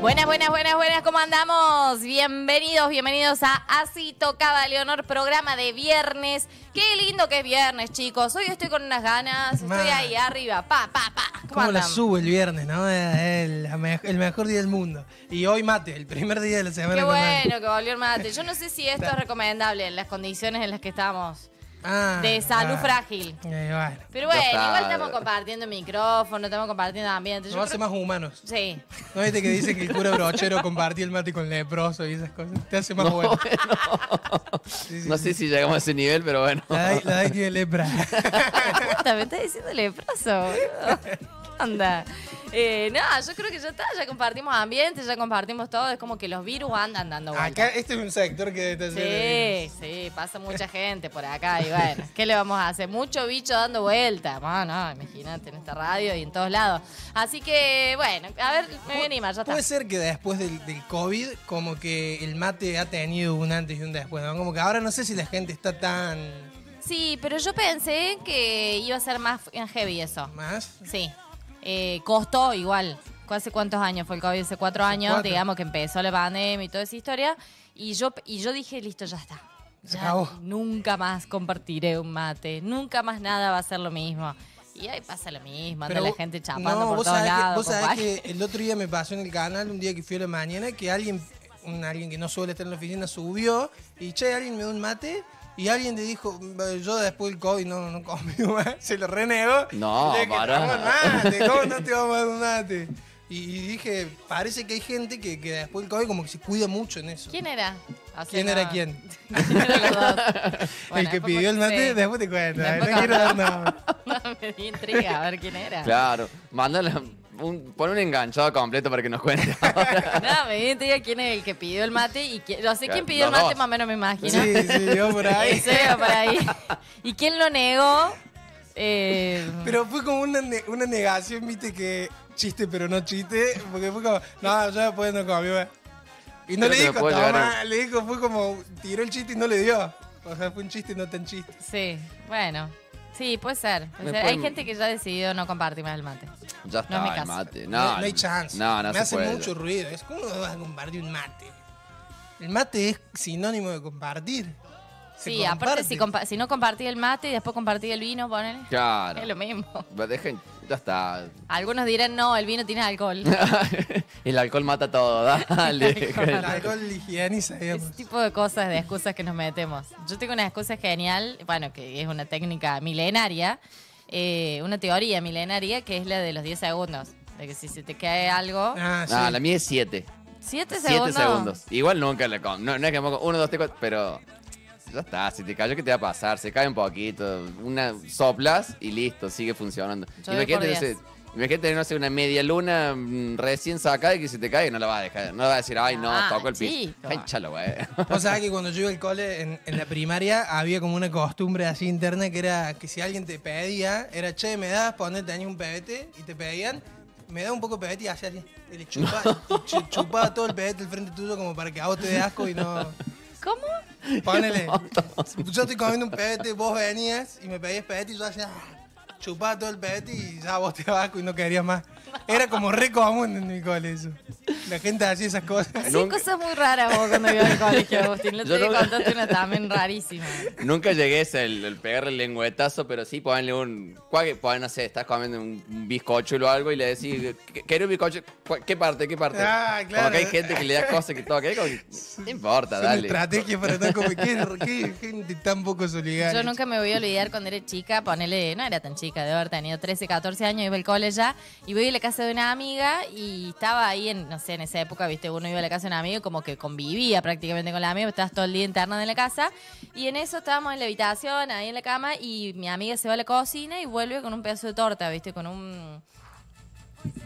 Buenas, buenas, buenas, buenas, ¿cómo andamos? Bienvenidos, bienvenidos a Así Tocaba Leonor, programa de viernes. Qué lindo que es viernes, chicos. Hoy estoy con unas ganas, estoy ahí arriba, pa, pa, pa. ¿Cómo, ¿Cómo la sube el viernes, no? Es el, el mejor día del mundo. Y hoy mate, el primer día de la semana. Qué bueno que volvió el mate. Yo no sé si esto es recomendable en las condiciones en las que estamos. Ah, De salud ah. frágil. Eh, bueno. Pero bueno, igual estamos compartiendo micrófono, estamos compartiendo ambiente. Yo Nos hace creo- más humanos. Sí. ¿No viste que dice que el cura brochero compartía el mate con leproso y esas cosas? Te hace más bueno. Sí, sí, No sí. sé si llegamos a ese nivel, pero bueno. La Dai, la Dai tiene lepra. Puta, me está diciendo leproso, boludo. ¿Qué onda? Eh, no, yo creo que ya está, ya compartimos ambiente, ya compartimos todo. Es como que los virus andan dando vueltas. Acá este es un sector que estar Sí, sí, pasa mucha gente por acá y bueno, ¿qué le vamos a hacer? Mucho bicho dando vueltas. No, no, imagínate en esta radio y en todos lados. Así que, bueno, a ver, me voy a animar, ya está. Puede ser que después del, del COVID, como que el mate ha tenido un antes y un después, ¿no? Como que ahora no sé si la gente está tan Sí, pero yo pensé que iba a ser más heavy eso. más. Sí. Eh, costó igual. ¿Hace cuántos años fue el COVID? Hace cuatro años, cuatro. digamos que empezó la pandemia y toda esa historia. Y yo, y yo dije, listo, ya está. Se Ya acabó. nunca más compartiré un mate. Nunca más nada va a ser lo mismo. Y ahí pasa lo mismo, anda la gente chapando no, por vos todos sabés que- lados. vos sabés que el otro día me pasó en el canal, un día que fui a la mañana, que alguien, un, alguien que no suele estar en la oficina subió y che, alguien me dio un mate y alguien le dijo, yo después del COVID no, no comí más, se lo renego. No, Le dije, pará. "Toma un mate, ¿cómo no te vamos a dar un mate? Y, y dije, parece que hay gente que, que después del COVID como que se cuida mucho en eso. ¿Quién era? O sea, ¿Quién no- era quién? ¿Quién eran los dos? el que pidió el mate, después te cuento. Después no quiero dar nada. No, me di intriga a ver quién era. Claro. Mándale un, pon un enganchado completo para que nos cuente. ahora. No, me di intriga quién es el que pidió el mate y quién, no sé quién pidió el mate, dos. más o menos me imagino. Sí, sí, yo por ahí. Ese iba por ahí. ¿Y quién lo negó? Eh, Pero fue como una, una negación, viste, que chiste pero no chiste, porque fue como, no, yo después no comí, güey. Y no Creo le dijo, toma, a- le dijo, fue como, tiró el chiste y no le dio. O sea, fue un chiste y no tan chiste. sí, bueno. Sí, puede ser. puede ser. Hay gente que ya ha decidido no compartir más el mate. ya No es mi está, el caso. mate. No, No, no hay chance. No, no Me se hace puede. mucho ruido. Es como no vas a compartir un mate. El mate es sinónimo de compartir. Sí, aparte si, compa- si no compartí el mate y después compartí el vino, ponele. Claro. Es lo mismo. Dejen, ya está. Algunos dirán, no, el vino tiene alcohol. el alcohol mata todo, dale. El alcohol higieniza, digamos. Ese tipo de cosas, de excusas que nos metemos. Yo tengo una excusa genial, bueno, que es una técnica milenaria, eh, una teoría milenaria que es la de los 10 segundos. De que si se te cae algo, Ah, sí. No, la mía es 7. 7 7 segundos. segundos. Igual nunca le com. No, no es que me pongo 1, 2, 3, 4, pero. Ya está, si te cayó, ¿qué te va a pasar? Se cae un poquito, una soplas y listo, sigue funcionando. Yo Imagínate, no sé, imagínate, no sé, una media luna mm, recién sacada y que se te cae y no la vas a dejar. No la vas a decir, ay, no, Ah, toco el piso. chico. Ay, chalo, güey. Vos sabés que cuando yo iba al cole, en, en la primaria, había como una costumbre así interna que era que si alguien te pedía, era, che, me das, ponete, tenías un pebete, y te pedían, me da un poco de pebete y hacía así. Y le chupaba, chupaba todo el pebete al frente tuyo como para que a vos te dé asco y no... ¿Cómo? Ponele. Yo estoy comiendo un pebete, vos venías y me pedías pebete y yo hacía... Chupaba todo el pebete y ya vos te asco y no querías más. Era como re común en mi cole eso. La gente hacía esas cosas. Hacía Nunca- cosas muy raras vos cuando ibas al colegio, Agustín. Le Yo te no- contaste una también rarísima. Nunca llegué a ese, el, el pegarle el lengüetazo, pero sí ponerle un. no sé, estás comiendo un, un bizcocho o algo y le decís, "¿Qué- ¿quieres un bizcocho? ¿Cuál- ¿Qué parte? ¿Qué parte? Ah, claro. Como que hay gente que le da cosas que toca. Como que, no importa, Es una dale. estrategia para estar como... ¿Qué, qué gente tan poco solidaria? Yo nunca me voy a olvidar cuando era chica, ponele, no era tan chica, de haber tenido 13, 14 años, iba al cole ya, y voy a la casa de una amiga y estaba ahí en, no sé, en esa época, viste, uno iba a la casa de un amigo y como que convivía prácticamente con la amiga, estabas todo el día interna en la casa, y en eso estábamos en la habitación, ahí en la cama, y mi amiga se va a la cocina y vuelve con un pedazo de torta, viste, con un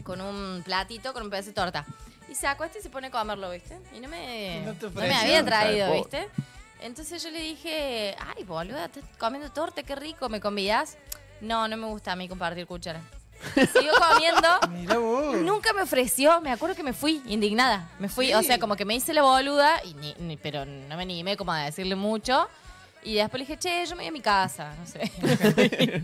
con un platito, con un pedazo de torta. Y se acuesta y se pone a comerlo, ¿viste? Y no me, No te no me había traído, ¿viste? Entonces yo le dije, ay, boluda, estás comiendo torta, qué rico, ¿me convidás? No, no me gusta a mí compartir cuchara. Sigo comiendo. Mirá vos. Nunca me ofreció, me acuerdo que me fui indignada. Me fui, Sí. o sea, como que me hice la boluda, y ni- ni- pero no me animé como a decirle mucho. Y después le dije, che, yo me voy a mi casa, no sé.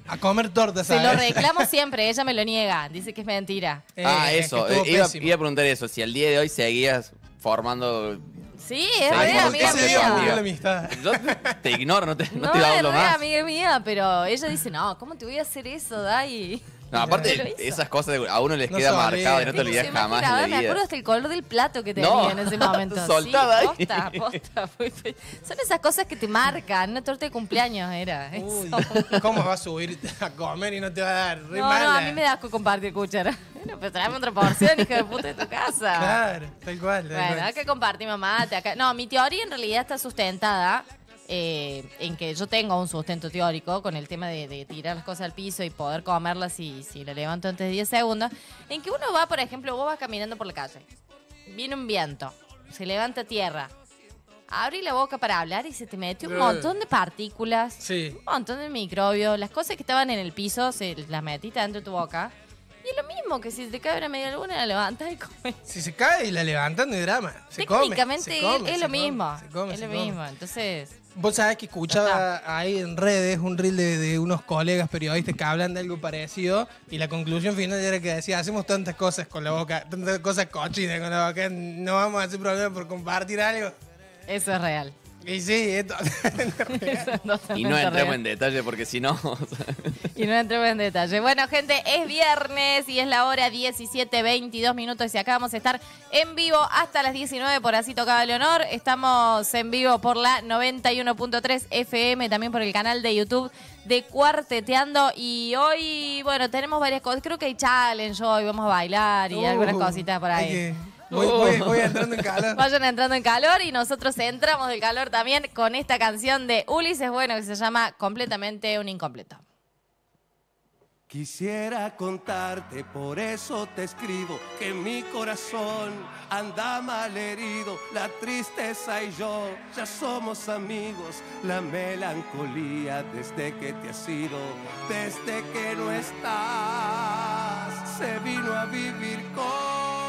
A comer torta, Se lo reclamo siempre, ella me lo niega, dice que es mentira. Eh, ah, es que eso. eh, iba, a preguntar eso. Si al día de hoy seguías formando. Sí, es re amiga mía. amistad. Yo te ignoro, no te, no No, te es hablo re más. amiga mía, pero ella dice, no, ¿cómo te voy a hacer eso, Dai? No, aparte, esas cosas a uno les No queda marcado y no te esa jamás en la Me acuerdo vida. hasta el color del plato que tenía No, en ese momento. soltada sí, ahí. posta, posta. Fue- fue- Son esas cosas que te marcan. Una torta de cumpleaños era. eso. Uy, ¿cómo vas a subir a comer y no te va a dar? Re No, mala. no, a mí me da asco compartir cuchara. Bueno, pero traeme otra porción, hija de puta, de tu casa. Claro, tal cual. tal Bueno, cual. acá compartimos mate. Acá. No, mi teoría en realidad está sustentada eh, en que yo tengo un sustento teórico con el tema de, de tirar las cosas al piso y poder comerlas si, si lo levanto antes de 10 segundos. En que uno va, por ejemplo, vos vas caminando por la calle, viene un viento, se levanta tierra, abre la boca para hablar y se te mete un montón de partículas, Sí. un montón de microbios, las cosas que estaban en el piso se las metiste dentro de tu boca. Y es lo mismo que si te cae una media luna, la levantas y comes. Si se cae y la levantan, no hay drama. Se come, Técnicamente se come, es se lo come, mismo. es lo mismo. Entonces, Vos sabés que escuchaba ahí en redes un reel de, de unos colegas periodistas que hablan de algo parecido y la conclusión final era que decía, hacemos tantas cosas con la boca, tantas cosas cochinas con la boca, no vamos a hacer problema por compartir algo. eso es real. Y sí, esto... Eso es Y totalmente no entremos real. en detalle porque si no. Y no entremos en detalle. Bueno, gente, es viernes y es la hora 17, 22 minutos y acá vamos a estar en vivo hasta las 19 por así tocaba Leonor. Estamos en vivo por la 91.3 FM, también por el canal de YouTube de Cuarteteando. Y hoy, bueno, tenemos varias cosas. Creo que hay challenge hoy, vamos a bailar y algunas Uh, cositas por hay ahí. que- voy, voy- voy entrando en calor. Vayan entrando en calor y nosotros entramos del calor también con esta canción de Ulises Bueno que se llama Completamente un incompleto. Quisiera contarte, por eso te escribo, que mi corazón anda mal herido, la tristeza y yo ya somos amigos, la melancolía desde que te has ido, desde que no estás, se vino a vivir conmigo.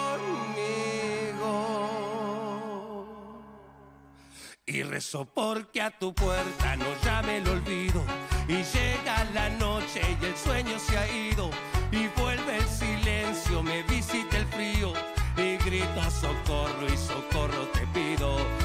Y rezo porque a tu puerta no llame el olvido. Y llega la noche y el sueño se ha ido. Y vuelve el silencio, me visita el frío. Y grito socorro y socorro te pido.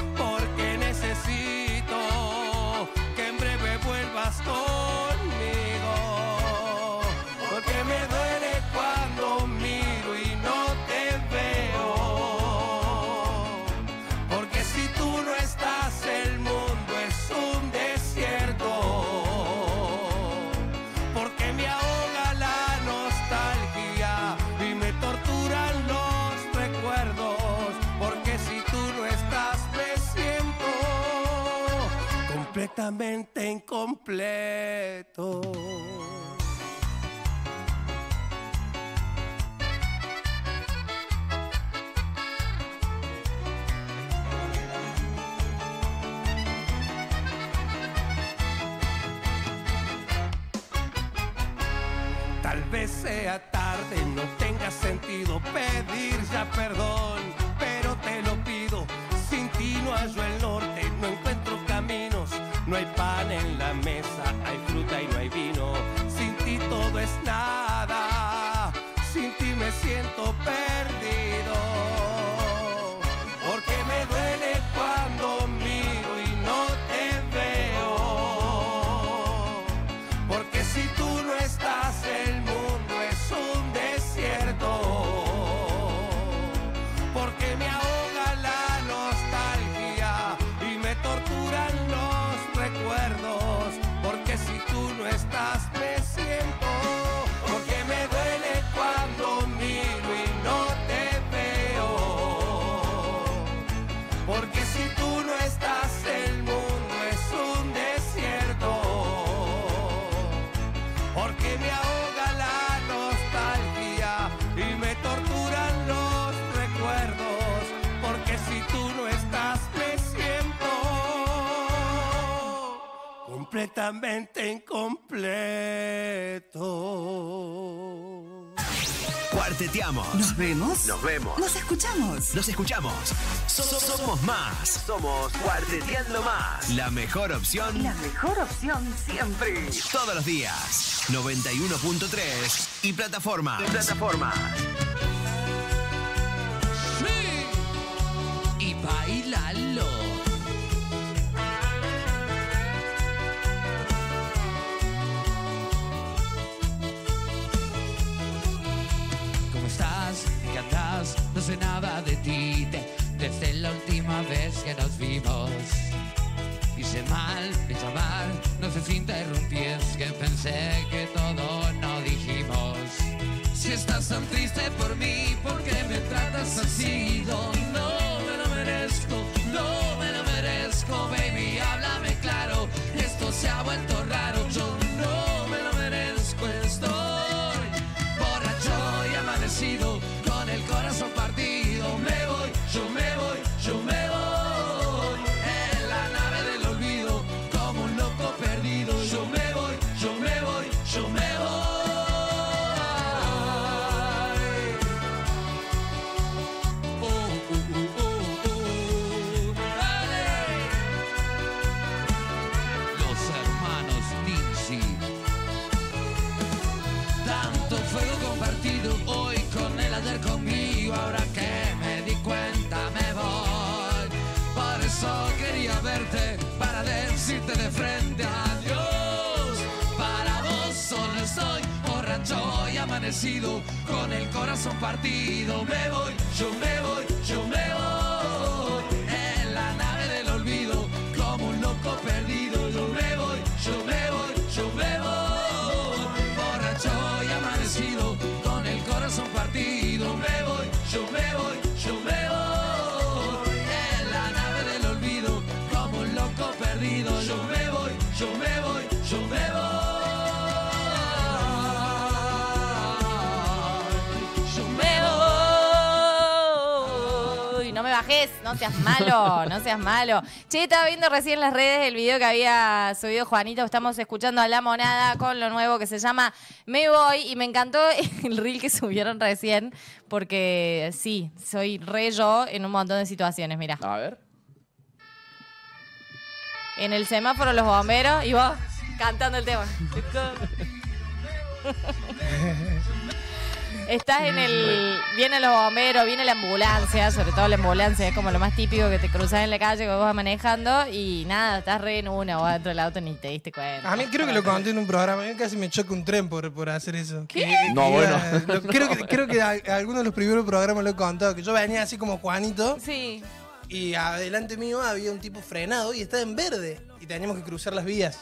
Completamente incompleto. Tal vez sea tarde, no tenga sentido pedir ya perdón, pero te lo pido. Sin ti no hallo el norte, no hay pan completamente incompleto. cuarteteamos. Nos vemos. Nos vemos. Nos escuchamos. Nos escuchamos. So- somos más. Somos Cuarteteando Más. La mejor opción La mejor opción siempre. todos los días. 91.3 y plataforma. Y plataforma. Tan triste por mí, ¿por qué me tratas así? No, con el corazón partido. Me voy, yo me voy, yo me voy. En la nave del olvido como un loco perdido. No seas malo, no seas malo. Che, estaba viendo recién en las redes el video que había subido Juanito. Estamos escuchando a La Monada con lo nuevo que se llama Me Voy. Y me encantó el reel que subieron recién, porque sí, soy re yo en un montón de situaciones. Mira, A ver. en el semáforo los bomberos y vos cantando el tema. Estás en el. Vienen los bomberos, viene la ambulancia, sobre todo la ambulancia, es como lo más típico que te cruzas en la calle que vos vas manejando y nada, estás re en una o dentro del auto ni te diste cuenta. A mí creo que lo conté en un programa. A mí casi me choca un tren por, por hacer eso. ¿Qué? Que- No, que bueno. lo- creo que, creo que a- algunos de los primeros programas lo he contado. Que yo venía así como Juanito Sí. y adelante mío había un tipo frenado y estaba en verde. Y teníamos que cruzar las vías.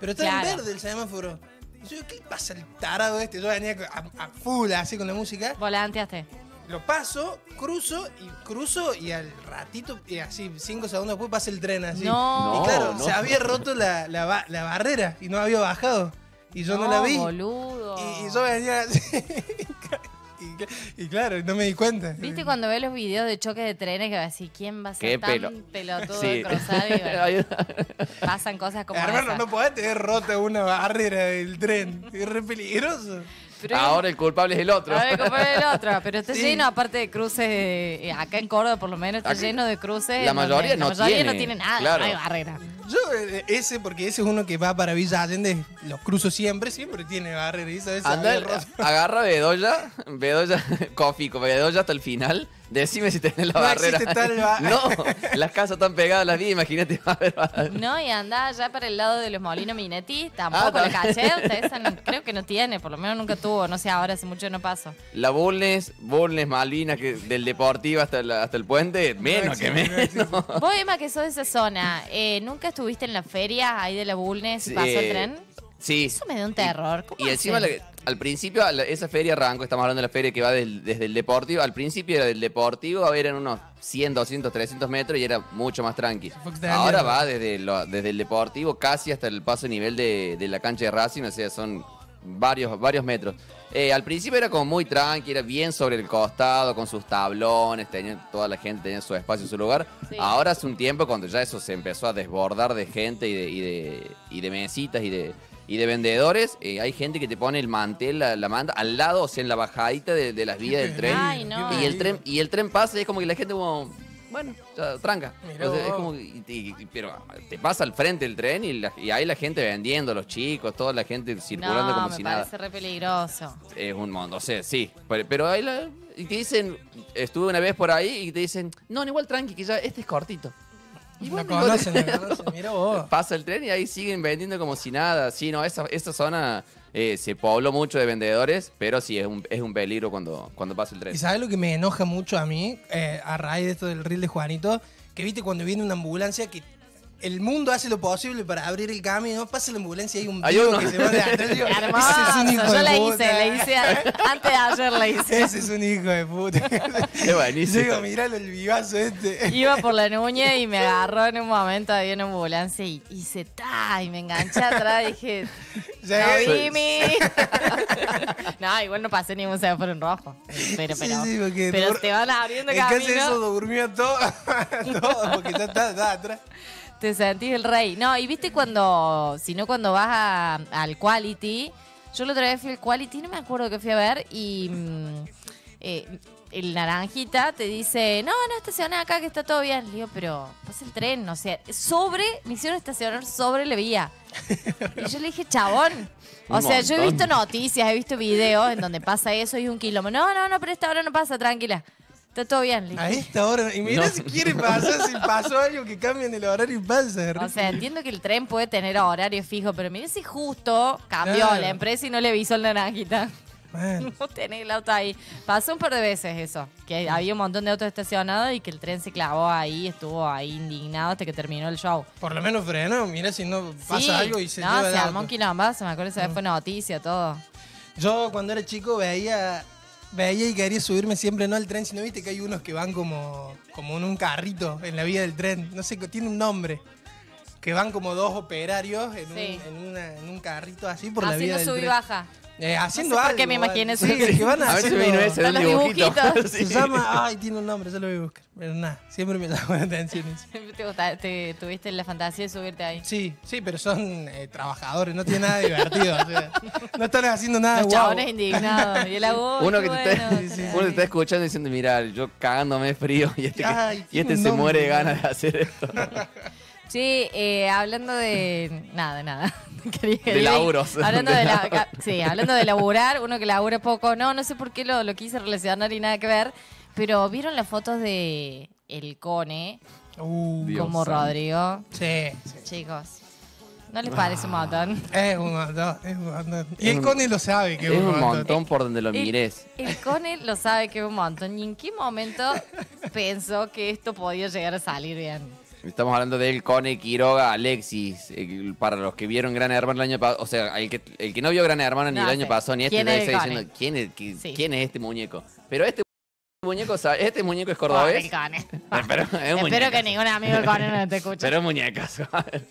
Pero estaba Claro. en verde el semáforo. Y yo, ¿qué pasa el tarado este? Yo venía a, a full así con la música. Volanteaste. Lo paso, cruzo y cruzo y al ratito, y así cinco segundos después pasa el tren así. No. Y claro, No, se había roto la, la barrera y no había bajado. Y yo no, la vi. boludo. Y, y yo venía así. y, claro, no me di cuenta. ¿Viste cuando ves los videos de choques de trenes que vas a decir quién va a ser Qué tan pelo. pelotudo Sí. de cruzar y bueno, pasan cosas como Hermano, esas. no podés tener rota una barrera del tren. Es re peligroso. Pero- Ahora el culpable es el otro. A ver, ¿cómo es el otro? Pero está Sí. lleno, aparte de cruces, eh, acá en Córdoba por lo menos, está Aquí- lleno de cruces. la mayoría la no mayoría no tiene, tiene nada, claro. no hay barrera. Yo, eh, ese, porque ese es uno que va para Villa Allende, los cruzo siempre, siempre tiene barrera. Y esa vez Anda, agarra Bedoya, Bedoya, Coffee, con Bedoya hasta el final. Decime si tenés la No barrera. existe tal ba- no, las casas están pegadas a las vías, imagínate. No, y anda allá para el lado de los Molinos Minetti, tampoco Ah, la caché, esa no- creo que no tiene, por lo menos nunca tuvo, no sé, ahora hace mucho que no paso. La Bulnes, Bulnes, Malvinas, que del Deportivo hasta, la- hasta el puente, menos que no menos. Vos, Emma, que sos de esa zona, eh, ¿nunca estuviste en la feria ahí de la Bulnes y Sí, pasó el tren? Sí. Eso me da un terror. ¿Cómo Y encima, al principio, esa feria arrancó, estamos hablando de la feria que va del- desde el Deportivo. Al principio era del Deportivo, a ver, eran unos 100, 200, 300 metros y era mucho más tranqui. Ahora va desde, lo- desde el Deportivo casi hasta el paso a nivel de, de la cancha de Racing, o sea, son varios, varios metros. Eh, al principio era como muy tranqui, era bien sobre el costado, con sus tablones, tenía, toda la gente tenía su espacio, su lugar. Sí. Ahora hace un tiempo cuando ya eso se empezó a desbordar de gente y de, y de, y de mesitas y de, Y de vendedores, eh, hay gente que te pone el mantel, la, la manta, al lado, o sea, en la bajadita de, de las vías del tren. Ay, no. Y el tren, y el tren pasa y es como que la gente como, bueno, ya, tranca. Mirá O sea, es como, y- pero te pasa al frente el tren y, la- y ahí la gente vendiendo, los chicos, toda la gente circulando no, como me si parece nada. re peligroso. Es un mundo, o sea, sí. Pero, pero ahí la- y te dicen, estuve una vez por ahí y te dicen, no, igual tranqui, que ya este es cortito. Y No bueno, conocen, no conocen. Mira vos. pasa el tren y ahí siguen vendiendo como si nada. Sí, no, esa, esa zona eh, se pobló mucho de vendedores, pero sí es un, es un peligro cuando, cuando pasa el tren. ¿Y sabes lo que me enoja mucho a mí, eh, a raíz de esto del reel de Juanito? Que viste cuando viene una ambulancia que el mundo hace lo posible para abrir el camino, pasa la ambulancia y hay un Hay tío uno. que se va de atrás. Digo, es un hijo Yo de la puta. hice, le hice a- antes de ayer la hice. Ese es un hijo de puta. Qué buenísimo. Digo, miralo el vivazo este. Iba por la nuña y me agarró en un momento, había una ambulancia y hice ta y me enganché atrás y dije, Ya no vi mi. no, igual no pasé ningún semáforo en rojo. Pero, pero, sí, porque pero te van abriendo El que hace camino. eso durmió todo, todo porque está atrás. Te sentís el rey. No, y viste cuando, si no cuando vas a- al Quality, yo la otra vez fui al Quality, no me acuerdo que fui a ver, y mm, eh, el naranjita te dice, no, no estaciona acá, que está todo bien. Le digo, pero pasa el tren, o sea, sobre, me hicieron estacionar sobre la vía. Y yo le dije, chabón. O Un sea, yo he visto noticias, he visto videos en donde pasa eso y un kilómetro. No, no, no, pero esta hora no pasa, tranquila. Está todo bien. Dije, A esta hora. Y mira No. si quiere pasar, si pasó algo que cambien el horario y pasa. O sea, entiendo que el tren puede tener horario fijo, pero mira si justo cambió Claro. la empresa y no le avisó el naranjita. Man, No tenés el auto ahí. Pasó un par de veces eso, que había un montón de autos estacionados y que el tren se clavó ahí, estuvo ahí indignado hasta que terminó el show. por lo menos frenó. Mira si no pasa Sí, algo y se no, lleva se armó un quilombazo, me acuerdo esa vez fue noticia, todo. Yo cuando era chico veía veía y quería subirme siempre no al tren, sino viste que hay unos que van como, como en un carrito en la vía del tren. No sé, tiene un nombre. Que van como dos operarios en, Sí. un, en, una- en un carrito así por la vía Haciendo del sub y tren. baja. Eh, haciendo No sé por algo. qué me imaginé sí, eso. que van A ver si vino ese de un Están los dibujito. dibujitos. Sí. Se llama, ay, tiene un nombre, ya lo voy a buscar. Pero nada, siempre me llama la atención eso. ¿Te, gusta- te- tuviste la fantasía de subirte ahí? Sí, sí, pero son eh, trabajadores, no tiene nada divertido. o sea, no están haciendo nada Los guau. chabones indignados. Y el abuelo. Uno que te está, uno te está escuchando diciendo, mira, yo cagándome frío y este, que- y este se muere de ganas de hacer esto. Sí, eh, hablando de. Nada, nada. Quería- De laburos. Hablando De de, la- sí, hablando de laburar, uno que labura poco. No, no sé por qué lo, lo quise relacionar y nada que ver. Pero ¿vieron las fotos de el Cone Uh, Dios como. Rodrigo? sí, sí. Chicos, ¿no les parece un montón? Es un montón, es un montón. Y Es el Connie lo sabe que Es un montón por donde lo El- mires. El Cone lo sabe que es un montón. ¿Y en qué momento pensó que esto podía llegar a salir bien? Estamos hablando del Cone, Quiroga, Alexis. eh, para los que vieron Gran Hermano el año pasado. O sea, el que, el que no vio Gran Hermano ni No el año pasado ni este ¿Quién está diciendo ¿quién es, Sí. quién es este muñeco. Pero este muñeco, sabe- este muñeco es cordobés. el es Espero que ningún amigo del Cone no te escuche. Pero es muñecas.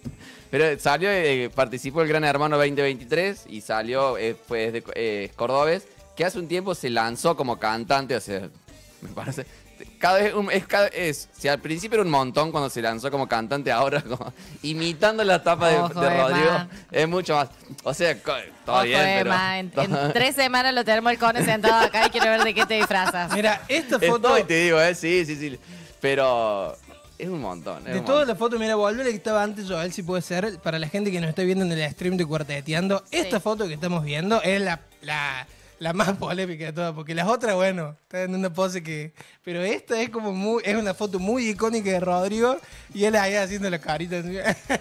Pero salió, eh, participó el Gran Hermano 2023 y salió, eh, fue de eh, Cordobés, que hace un tiempo se lanzó como cantante, o sea, me parece... Cada vez es, cada- es, si al principio era un montón cuando se lanzó como cantante, ahora como imitando la tapa de, Ojo, de Rodrigo, es mucho más. O sea, todo Ojo, bien, pero... En, en tres semanas lo tenemos el Cone sentado acá y quiero ver de qué te disfrazas. Mira, esta Estoy, foto, te digo, eh, sí, sí, sí. Pero es un montón. es de un todas montón. las fotos, mira, volver a la que estaba antes, Joel, si puede ser, para la gente que nos está viendo en el stream de Cuarteteando, esta foto que estamos viendo es la, la, la más polémica de todas, porque las otras, bueno, están en una pose que... Pero esta es como muy, es una foto muy icónica de Rodrigo y él ahí haciendo la carita. así.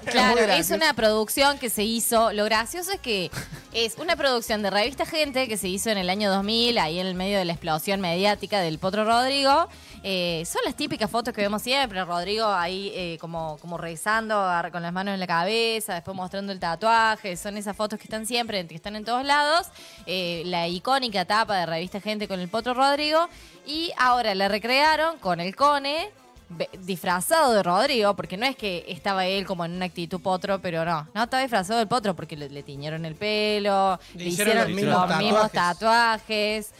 Claro, es una producción que se hizo. Lo gracioso es que es una producción de revista Gente que se hizo en el año 2000, ahí en el medio de la explosión mediática del Potro Rodrigo. Eh, son las típicas fotos que vemos siempre. Rodrigo ahí eh, como, como rezando con las manos en la cabeza, después mostrando el tatuaje. Son esas fotos que están siempre, que están en todos lados. Eh, la icónica tapa de revista Gente con el Potro Rodrigo. Y ahora la recrearon con el Cone ve- disfrazado de Rodrigo, porque no es que estaba él como en una actitud potro, pero no, no estaba disfrazado del potro porque le, le tiñeron el pelo, Le le, hicieron hicieron, los los mismos mismos, tatuajes.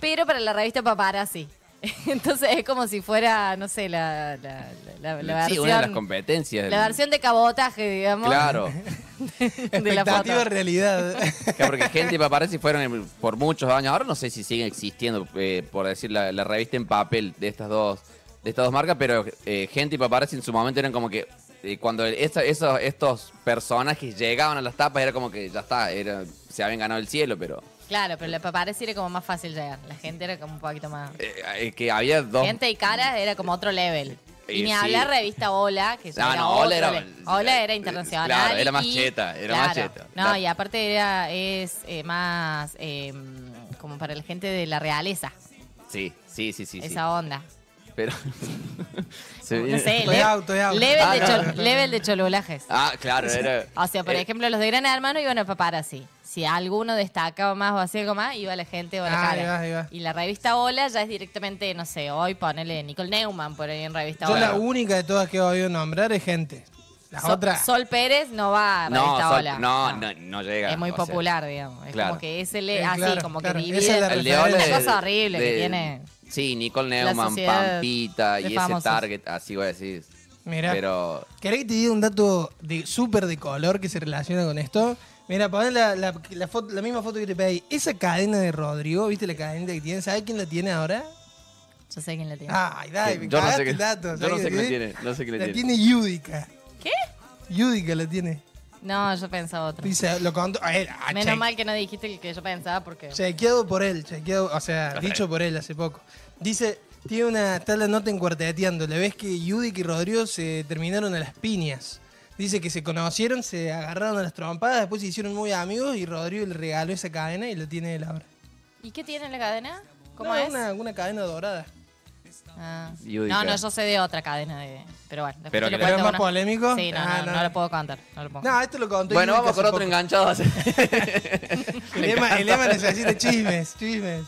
pero para la revista Paparazzi. Entonces es como si fuera, no sé, la, la, la- la Sí, versión, una de las competencias. la versión de cabotaje, digamos. Claro. de la Expectativa foto. realidad. Claro, porque Gente y Paparazzi fueron por muchos años. Ahora no sé si siguen existiendo, eh, por decir, la, la revista en papel de estas dos de estas dos marcas, pero eh, Gente y Paparazzi en su momento eran como que eh, cuando esa- esos, estos personajes llegaban a las tapas era como que ya está, era, se habían ganado el cielo, pero Claro, pero la paparazzi era como más fácil llegar. La gente era como un poquito más. eh, eh, que había dos... Gente y cara era como otro level. Y Eh, ni sí. hablar revista Hola, que ya No, era no, otro Hola era- level. Hola era internacional. Claro, era más y- cheta, era más claro. cheta. No, Claro. y aparte era es eh, más eh, como para la gente de la realeza, Sí, sí, sí, sí. sí. esa onda. Pero... se No viene- sé, Estoy le- out, estoy out. level, Ah, de no, chol- no, no. level de cholulajes. Ah, claro, era... O sea, por eh, ejemplo, los de Gran Hermano iban a paparazzi. Si alguno destacaba más o hacía algo más, iba la gente o la Ah, cara. ahí va, ahí va. Y la revista Hola ya es directamente, no sé, hoy ponele Nicole Neumann por ahí en revista Yo Hola. la única de todas que he oído nombrar es gente. Las Sol, otras. Sol Pérez no va a No, revista Sol- Hola. no, no, no llega. Es muy o sea, popular, digamos. Es claro. como que ese le, Eh, así, claro, como claro. que Esa es la divide. El de referencia. Ola Una cosa horrible que de- tiene Sí, Nicole la Neumann, Pampita y ese target, así voy a decir. Mira. Pero ¿Querés que te diga un dato de súper de color que se relaciona con esto? Mira, poné la, la, la foto- la misma foto que te pedí. Esa cadena de Rodrigo, ¿viste la cadena que tiene? ¿Sabes quién la tiene ahora? Yo sé quién la tiene. Ay, dale, me yo no sé qué, el dato. yo no ¿sabes sé qué le tiene, no sé qué le La tiene. tiene Yudica. ¿Qué? Yudica la tiene. No, yo pensaba otro. Dice, lo contó. A ver, ah, Menos che- mal que no dijiste el que yo pensaba porque... Chequeado por él, chequeado, o sea, dicho por él hace poco. Dice, tiene una, está la nota en cuarteteando, le ves que Yudica y Rodrigo se terminaron a las piñas. Dice que se conocieron, se agarraron a las trompadas, después se hicieron muy amigos y Rodrigo le regaló esa cadena y la tiene él ahora. ¿Y qué tiene en la cadena? ¿Cómo No, es? Una, una cadena dorada. Ah. Yudica. No, no, yo sé de otra cadena de... Pero bueno, después Pero te lo que- cuento ¿Pero es más uno. polémico? Sí, no, Ah, no, no. no lo puedo contar. No lo puedo No, esto lo contó Bueno, vamos con otro poco. enganchado. El Ema, el Ema necesita chismes, chismes.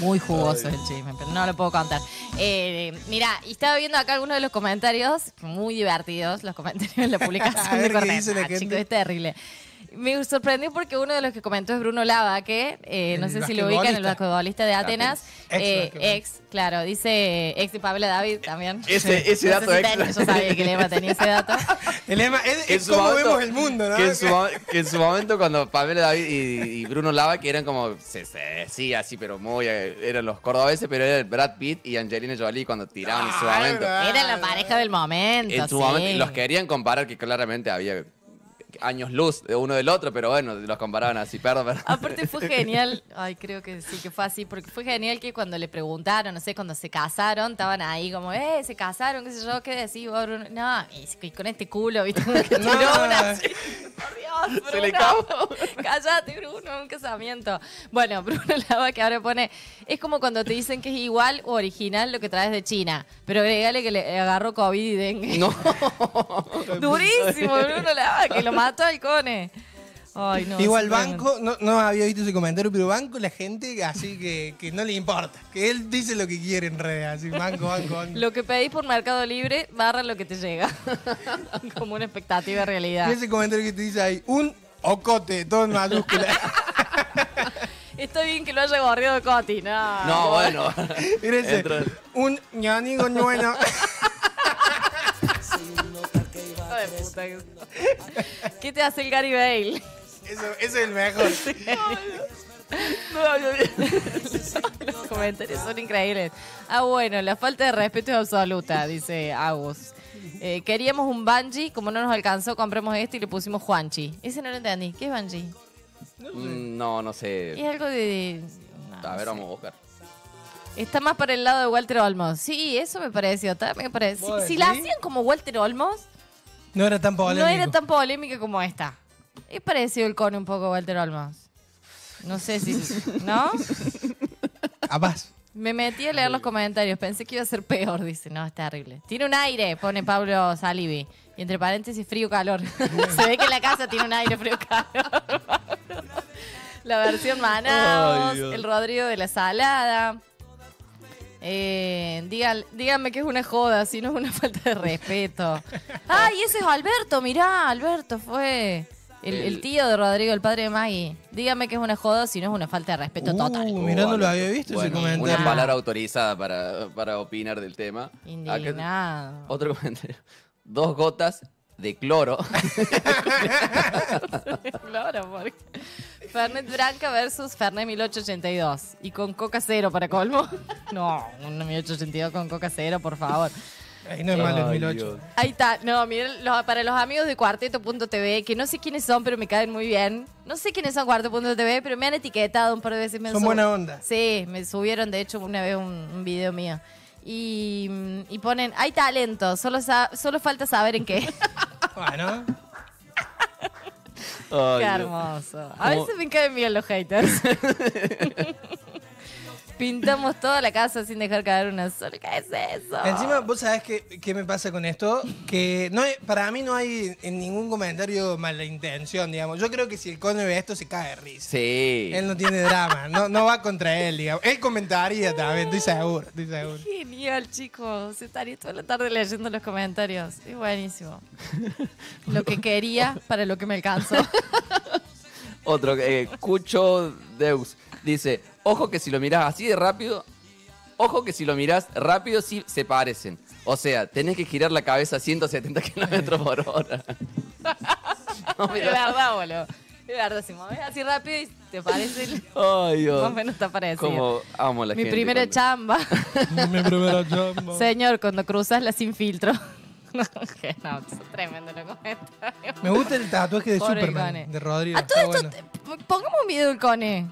Muy jugoso el chisme, pero no lo puedo contar. Eh, mira, y estaba viendo acá algunos de los comentarios, muy divertidos, los comentarios de la A publicación ver de qué Cortés. dice la Ah, gente. chicos, es terrible. Me sorprendió porque uno de los que comentó es Bruno Lava, que eh, no El sé si lo ubican, el basquetbolista. de Atenas. Ex Eh, ex, claro, dice ex de Pablo David también. Ese- ese No dato sé si extra. yo sabía que Lema tenía ese dato. El Ema, es, es momento- vemos el mundo, ¿no? Que en su, mo- que en su momento cuando Pamela David y, y Bruno Lava, que eran como, se, se decía así, pero muy, eh, eran los cordobeses, pero era Brad Pitt y Angelina Jolie cuando tiraban en su Ah, momento. Era la pareja del momento. En su sí. momento los querían comparar, que claramente había años luz de uno del otro, pero bueno, los comparaban así, perdón, perdón. Aparte fue genial, ay creo que sí que fue así, porque fue genial que cuando le preguntaron, no sé, cuando se casaron, estaban ahí como, eh, se casaron, qué sé yo, qué decís vos, Bruno? No, y con este culo, viste, que tiró No. una así. Por Dios, Bruno, Se le cállate Bruno, un casamiento. Bueno, Bruno Lava que ahora pone, es como cuando te dicen que es igual o original lo que traes de China, pero agregale que le agarró COVID y dengue. No. Durísimo, Bruno Lava, que lo mató al cone. Ay, no. Igual Banco, no, no había visto ese comentario, pero Banco la gente así que, que no le importa. Que él dice lo que quiere en redes, así, Banco, Banco, Banco. Lo que pedís por Mercado Libre barra lo que te llega. Como una expectativa de realidad. Y ese comentario que te dice ahí, un ocote, todo en mayúscula. Está bien que lo haya gorreado Coti, no. No, bueno. Mira ese, un ñanigo ñueno. Puta que- ¿Qué te hace el Gary Bale? Eso, ese es el mejor. Los comentarios son increíbles. Ah, bueno, la falta de respeto es absoluta, dice Agus. Eh, queríamos un Bungie, como no nos alcanzó, compramos este y le pusimos Juanchi. Ese no lo entendí. ¿Qué es Bungie? Mm, No, no sé. Es algo de... no, A ver, vamos a buscar. Está más para el lado de Walter Olmos. Sí, eso me pareció. también me parece. ¿Vos Si, si la hacían como Walter Olmos, No era tan polémico. no era tan polémica como esta. Es parecido el cone un poco a Walter Olmos. No sé si... ¿No? Capaz. Me metí a leer los comentarios. Pensé que iba a ser peor. Dice, no, es terrible. Tiene un aire, pone Pablo Salivi. Y entre paréntesis, frío-calor. Se ve que la casa tiene un aire frío-calor. la versión Manaos, Ay, el Rodrigo de la Salada. Eh, digan- díganme que es una joda, si no es una falta de respeto. ¡Ay, ese es Alberto! Mirá, Alberto fue el, el El- tío de Rodrigo, el padre de Maggie. Díganme que es una joda, si no es una falta de respeto Uh, total. mirá, no lo había visto ese Bueno, comentario. Una palabra autorizada para, para opinar del tema. Acá- Indignado. otro comentario. Dos gotas de cloro. claro, porque... Fernet Branca versus Fernet 1882. Y con Coca Cero para colmo. No, un 1882 con Coca Cero, por favor. Ahí no es malo el Ay, 1008. Dios. Ahí está. No, miren, lo- para los amigos de Cuarteto.tv, que no sé quiénes son, pero me caen muy bien. No sé quiénes son Cuarteto.tv, pero me han etiquetado un par de veces. Me Son sub- buena onda. Sí, me subieron, de hecho, una vez un, un video mío. Y, y ponen, hay talento, solo, sa- solo falta saber en qué. Bueno, Qué hermoso. A veces me caen bien los haters. Pintamos toda la casa sin dejar caer una sola. ¿Qué es eso? encima, vos sabés qué, qué me pasa con esto, que no hay- para mí no hay en ningún comentario mala intención, digamos. Yo creo que si el cone ve esto se cae de risa. Sí. Él no tiene drama, no, no va contra él, digamos. Él comentaría también, estoy seguro, estoy seguro. Genial, chicos. Se estaría toda la tarde leyendo los comentarios. Es buenísimo. Lo que quería para lo que me alcanzó. Otro, eh, Cucho Deus. Dice, ojo que si lo mirás así de rápido, ojo que si lo mirás rápido sí se parecen. O sea, tenés que girar la cabeza a 170 kilómetros por hora. No, Es verdad, boludo. Es verdad, si mueves así rápido y te parece. Ay, Dios. Más o menos está parecido. Como amo a la Mi gente primera cuando- chamba. Mi primera chamba. Señor, cuando cruzas la sin filtro. que no, es tremendo lo comentario. Me gusta el tatuaje de Pobre Superman, de Rodrigo. A todo está esto, bueno. te- pongamos un video del Cone.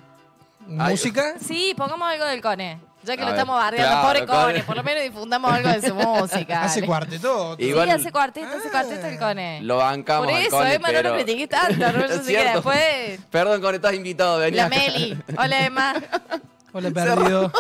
¿Música? Sí, pongamos algo del Cone. Ya que A lo ver, estamos bardeando, claro, pobre Cone. Cone. Por lo menos difundamos algo de su música. ¿Hace cuarteto? Y- Sí, Igual- hace cuarteto, hace cuarteto el Cone. Lo bancamos Por al eso, Cone, Emma, no lo critiqué tanto. No Es sé que cierto. después. Perdón, Cone, estás invitado. Vení La acá. Meli. Hola, Emma. Hola, perdido.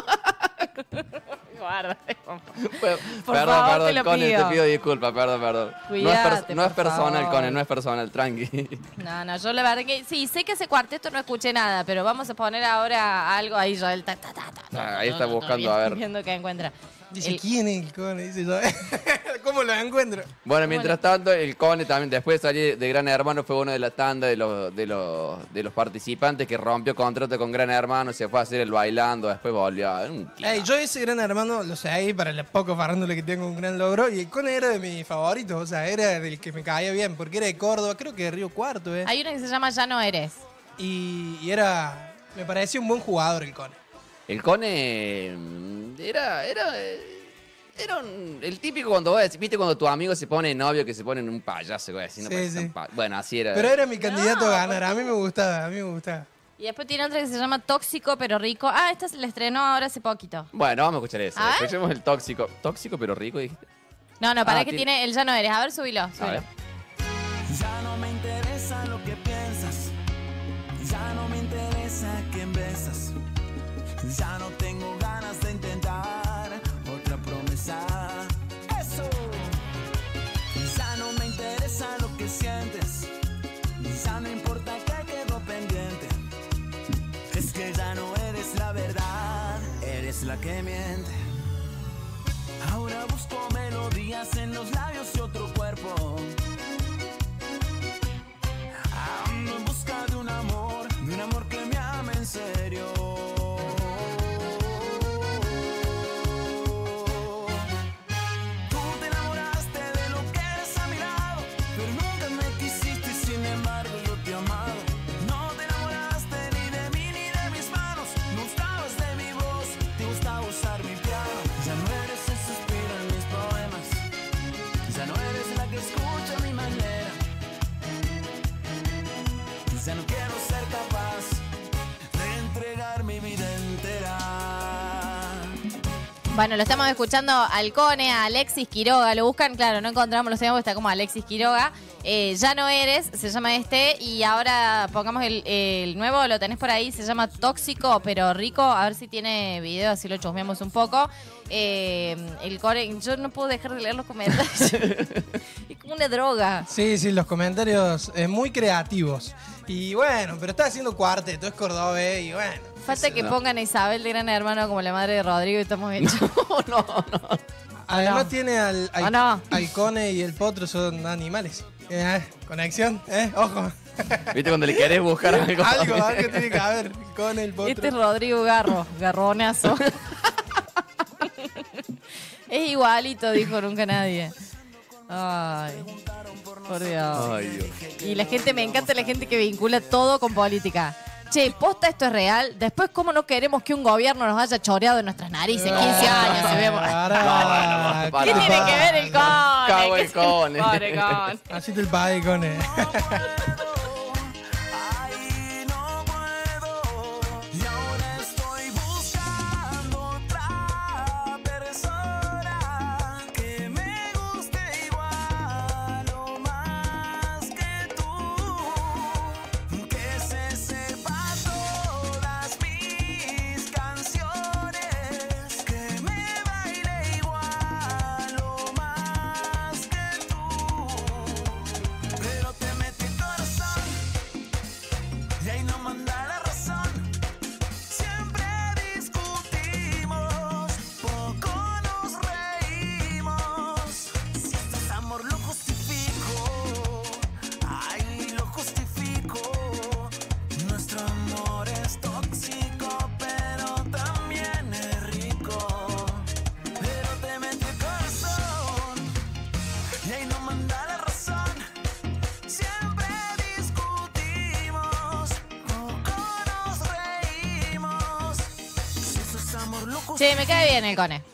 Guarda. Por perdón, favor, perdón, te lo pido. te pido disculpas, perdón, perdón. Cuídate, no es, por personal, favor. No es personal, tranqui. No, no, yo la verdad que sí, sé que ese cuarteto no escuché nada, pero vamos a poner ahora algo ahí, Joel. Ta, ta, ta, ta, Ah, ahí está buscando, a ver. Viendo qué encuentra. Dice, El- ¿quién es el cone? Dice yo. ¿Cómo lo encuentro? Bueno, mientras tanto, el Cone también, después de salir de Gran Hermano, fue uno de la tanda de los, de los, de los participantes que rompió contrato con Gran Hermano, se fue a hacer el bailando, después volvió. Ey, yo ese gran hermano lo sé ahí para la poco farándula que tengo un gran logro. Y el cone era de mis favoritos, o sea, era del que me caía bien, porque era de Córdoba, creo que de Río Cuarto, ¿eh? Hay una que se llama Ya no eres. Y, y era. Me parecía un buen jugador el cone. El Cone mm, era, era, eh, era un- el típico cuando vos decís, viste cuando tu amigo se pone novio que se pone en un payaso, güey, así, no Sí, pa- Bueno, así era. Pero era mi candidato a ganar. A mí me gustaba, a mí me gustaba. Y después tiene otra que se llama Tóxico pero rico. Ah, esta se la estrenó ahora hace poquito. Bueno, vamos a escuchar eso. A ver. Escuchemos el tóxico. Tóxico pero rico, dijiste. No, no, para Ah, que tiene- tiene el Ya no eres. A ver, subilo, A subilo. ver. Ya no me que miente. Ahora busco melodías en los labios y otro cuerpo. Bueno, lo estamos escuchando al Cone, a Alexis Quiroga. Lo buscan, claro, no encontramos los temas, está como Alexis Quiroga. Eh, ya no eres, se llama este. Y ahora pongamos el, nuevo, lo tenés por ahí, se llama Tóxico pero Rico. A ver si tiene video, así lo chusmeamos un poco. Eh, el Core, yo no puedo dejar de leer los comentarios. es como una droga. Sí, sí, los comentarios eh, muy creativos. Y bueno, pero está haciendo cuarteto, es cordobés y bueno. Falta que pongan a Isabel de Gran Hermano como la madre de Rodrigo y estamos hechos. Además no? tiene al, al, ¿O no? al cone y el potro son animales. Eh, conexión, ¿eh? Ojo. ¿Viste cuando le querés buscar algo? algo, algo tiene que haber. El cone, el potro. Este es Rodrigo Garro, garronazo. es igualito, dijo nunca nadie. Ay. Por Dios. Ay, Dios. Y la gente, me encanta la gente que vincula todo con política. Che, posta esto es real. Después, ¿cómo no queremos que un gobierno nos haya choreado en nuestras narices 15 años? No, bueno, ¿Qué tiene que ver el cone? Cago ¿Qué el se- cone. Cone. Así te el padre con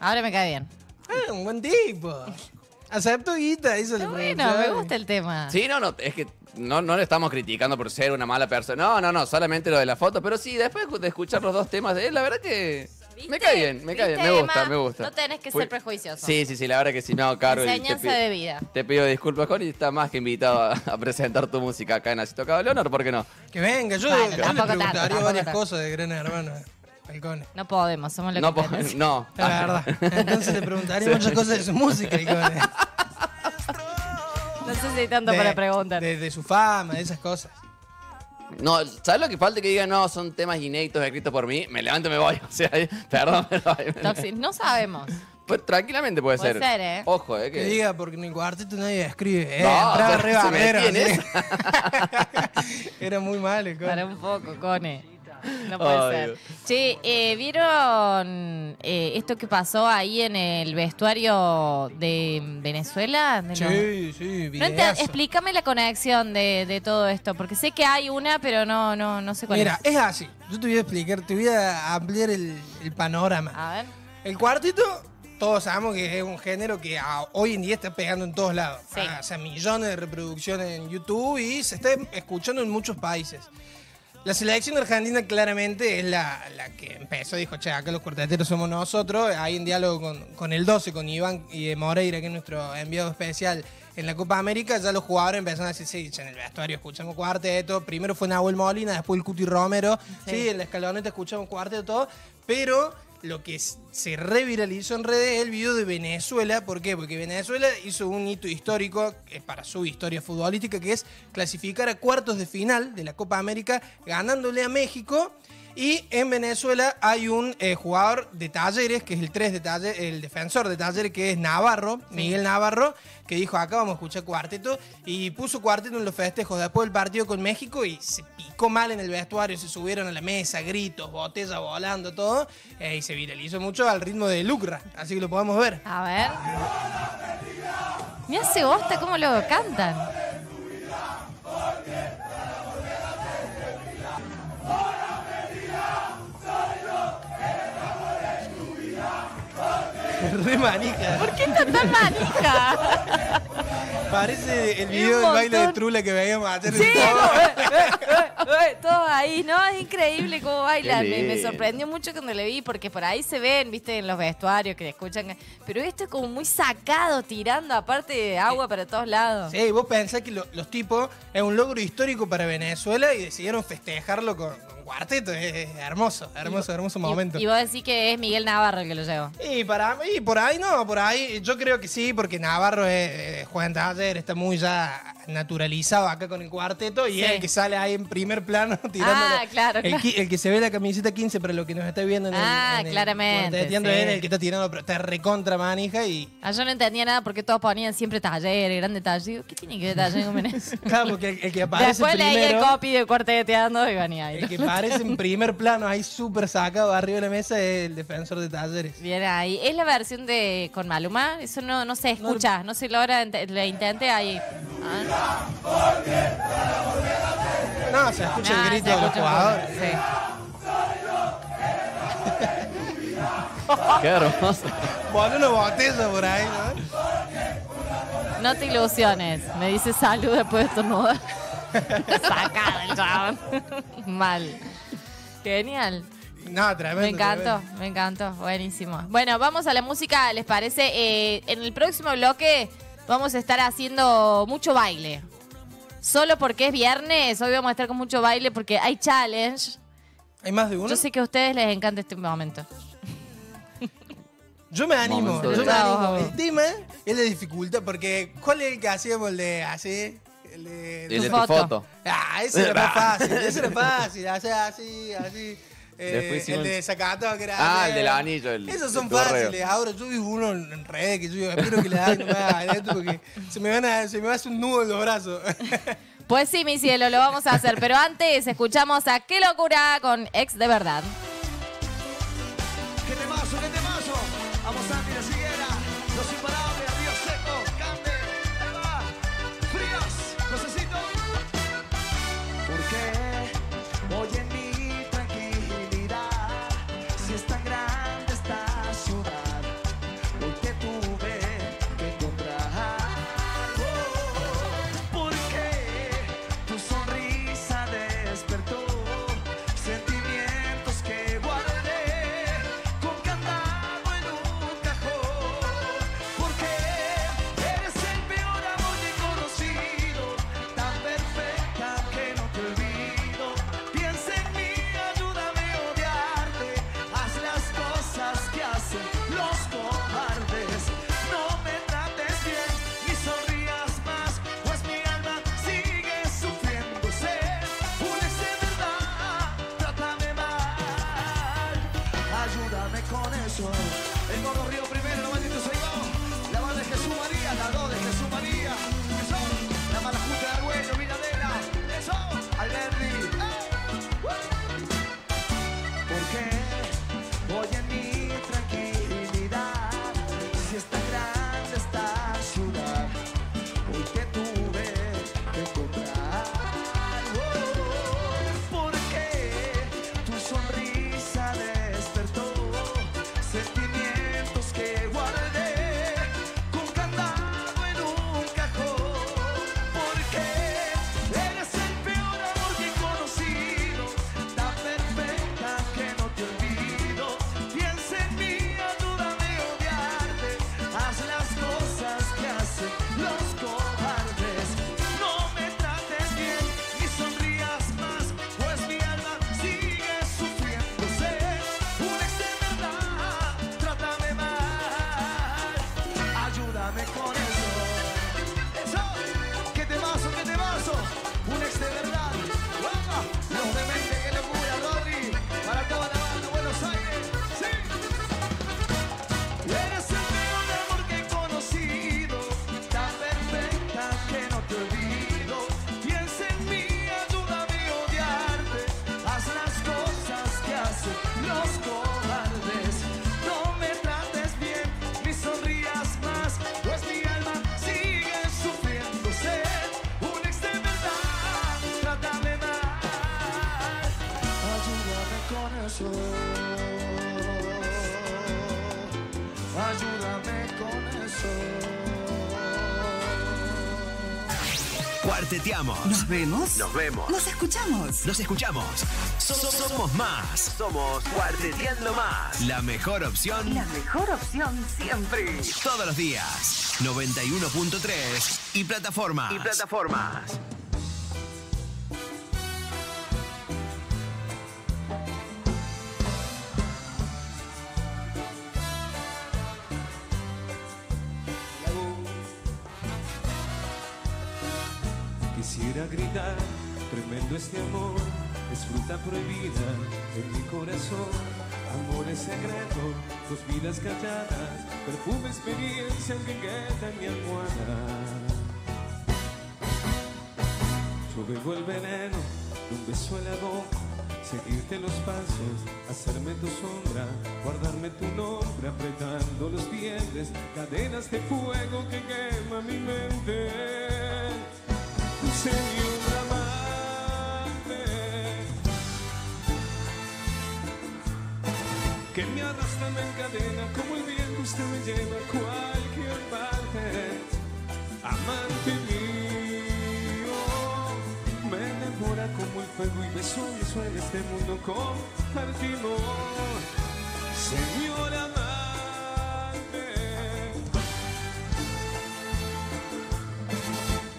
Ahora me cae bien. Ah, un buen tipo. Acepto guita, dice el bueno, me gusta el tema. Sí, no, no, es que no, no le estamos criticando por ser una mala persona. No, no, no, solamente lo de la foto. Pero sí, después de escuchar los dos temas de él, la verdad que ¿Viste? me cae bien, me cae bien, ¿Viste, me gusta, Emma? me gusta. No tenés que Fui- ser prejuicioso. Sí, sí, sí, la verdad que sí me hago cargo. y te Enseñanza pido- de vida. Te pido disculpas, Connie, está más que invitado a, a presentar tu música acá en Así Tocado Leonor, ¿por qué no? Que venga, yo, Bueno, yo le tanto, preguntaría varias tanto. cosas de Gran Hermano. No podemos, somos lo No, que tenemos. no. Es verdad. Entonces le preguntaría muchas cosas de su música, Halcone. No sé si hay tanto De- para preguntar. De, de su fama, de esas cosas. No, ¿sabes lo que falta? Que digan, no, son temas inéditos escritos por mí. Me levanto y me voy. O sea, perdón, pero. Toxic, no sabemos. Pues, tranquilamente puede, Puede ser. ser, ¿eh? Ojo, eh. Que Que... diga, porque en el cuarteto nadie escribe. Eh, No, entraba se- re se barbero, metía en así. Era muy mal el Para un poco, Cone. No puede ser. Che, eh, ¿vieron eh, esto que pasó ahí en el vestuario de Venezuela? De los- Sí, sí, No explícame la conexión de, de todo esto, porque sé que hay una, pero no, no, no sé cuál Mira, es. es así. Yo te voy a explicar, te voy a ampliar el, el panorama. A ver. El cuartito, todos sabemos que es un género que a- hoy en día está pegando en todos lados. Sí. Ah, o sea, millones de reproducciones en YouTube y se está escuchando en muchos países. La selección argentina claramente es la, la que empezó, dijo, che, acá los cuarteteros somos nosotros, hay en diálogo con, con el 12, con Iván y eh, Moreira, que es nuestro enviado especial en la Copa América, ya los jugadores empezaron a decir, sí, en el vestuario escuchamos cuarteto, primero fue Nahuel Molina, después el Cuti Romero, Sí. sí, en la escaloneta escuchamos cuarteto, todo, pero lo que se reviralizó en redes es el video de Venezuela. ¿Por qué? Porque Venezuela hizo un hito histórico para su historia futbolística, que es clasificar a cuartos de final de la Copa América ganándole a México. Y en Venezuela hay un eh, jugador de Talleres, que es el 3 de Talleres, el defensor de Talleres, que es Navarro, Miguel Navarro, que dijo acá vamos a escuchar cuarteto y puso cuarteto en los festejos después del partido con México y se picó mal en el vestuario, se subieron a la mesa, gritos, botellas volando, todo, eh, y se viralizó mucho al ritmo de Lucra, así que lo podemos ver. A ver. Mira ese bosta cómo lo cantan. Re manija. ¿Por qué está tan manija? Parece el video del baile de. Trula que veíamos en Sí, todo. Eh, todos ahí, ¿no? Es increíble cómo bailan. Me, sorprendió mucho cuando le vi, porque por ahí se ven, viste, en los vestuarios que escuchan. Pero esto es como muy sacado, tirando aparte de agua para todos lados. Sí, vos pensás que lo- los tipos es un logro histórico para Venezuela y decidieron festejarlo con, con cuarteto. Es, hermoso, hermoso, hermoso Y- momento. Y, vos decís que es Miguel Navarro el que lo lleva. Y para y por ahí no, por ahí yo creo que sí, porque Navarro es, eh, juega en taller, está muy ya naturalizado acá con el cuarteto y Sí. es el que sale ahí en primer plano tirando. Ah, claro, el, claro. el que se ve la camiseta 15 para lo que nos está viendo en el. Ah, en el claramente, cuarteteando sí. es el que está tirando, pero está recontra manija y. Ah, yo no entendía nada porque todos ponían siempre taller, grande taller. Digo, ¿Qué tiene que ver taller con? Claro, porque el, el que aparece Después leí el primero. copy de cuarteteando y venía ahí. El que aparece en primer plano ahí súper sacado arriba de la mesa es el defensor de talleres. Bien ahí. Es la versión de con Maluma. Eso no, no se escucha, no, se logra. La intenté ahí. No, se escucha Ah, el grito se de los jugadores. sí. Qué hermoso. Pon una botella por ahí, ¿no? No te ilusiones. Me dice salud después de estornudar. Sacada el chabón. Mal. Genial. No, tremendo. Me encantó, tremendo. me encantó. Buenísimo. Bueno, vamos a la música, ¿les parece? Eh, en el próximo bloque vamos a estar haciendo mucho baile. Solo porque es viernes, hoy vamos a estar con mucho baile porque hay challenge. ¿Hay más de uno? Yo sé que a ustedes les encanta este momento. Yo me animo, yo me animo. El tema es la dificultad, porque ¿cuál es el que hacíamos el de así? El de... El de tu foto. foto. Ah, ese era más fácil, ese era fácil, hacer así, así. Eh, Después hicimos el de Zacato, que era... Ah, el del anillo, el- Esos son fáciles. Ahora yo vi uno en redes que yo espero que le hagan más adentro porque se me van a, se me va a hacer un nudo en los brazos. Pues sí, mi cielo, lo vamos a hacer. Pero antes escuchamos a Qué locura con ex de verdad. Ayúdame con eso. Cuarteteamos. ¿Nos vemos? Nos vemos. ¿Nos escuchamos? Nos escuchamos. So- so- somos más. Somos Cuarteteando Más. La mejor opción La mejor opción siempre. todos los días. 91.3 y plataformas. Y plataformas. Fruta prohibida en mi corazón. Amores secretos, dos vidas calladas, perfume, experiencia que queda en mi almohada. Yo bebo el veneno de un beso boca, seguirte los pasos, hacerme tu sombra, guardarme tu nombre, apretando los dientes, cadenas de fuego que quema mi mente. señor que me arrastra, me encadena, como el viento usted me lleva a cualquier parte. Amante mío, me enamora como el fuego y beso y en este mundo compartimos. Señor amante,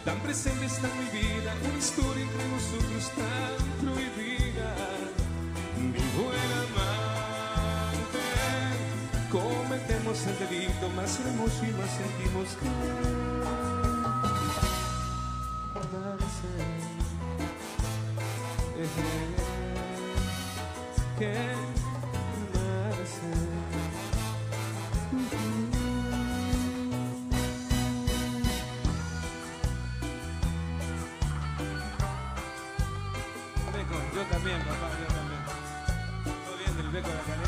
tan presente está mi vida, una historia entre nosotros tan prohibida. Mi buen cometemos el delito más hermoso y más sentimos que amarse. Eh, Que. Beco, yo también, papá, yo también. Todo bien del beco de la calera,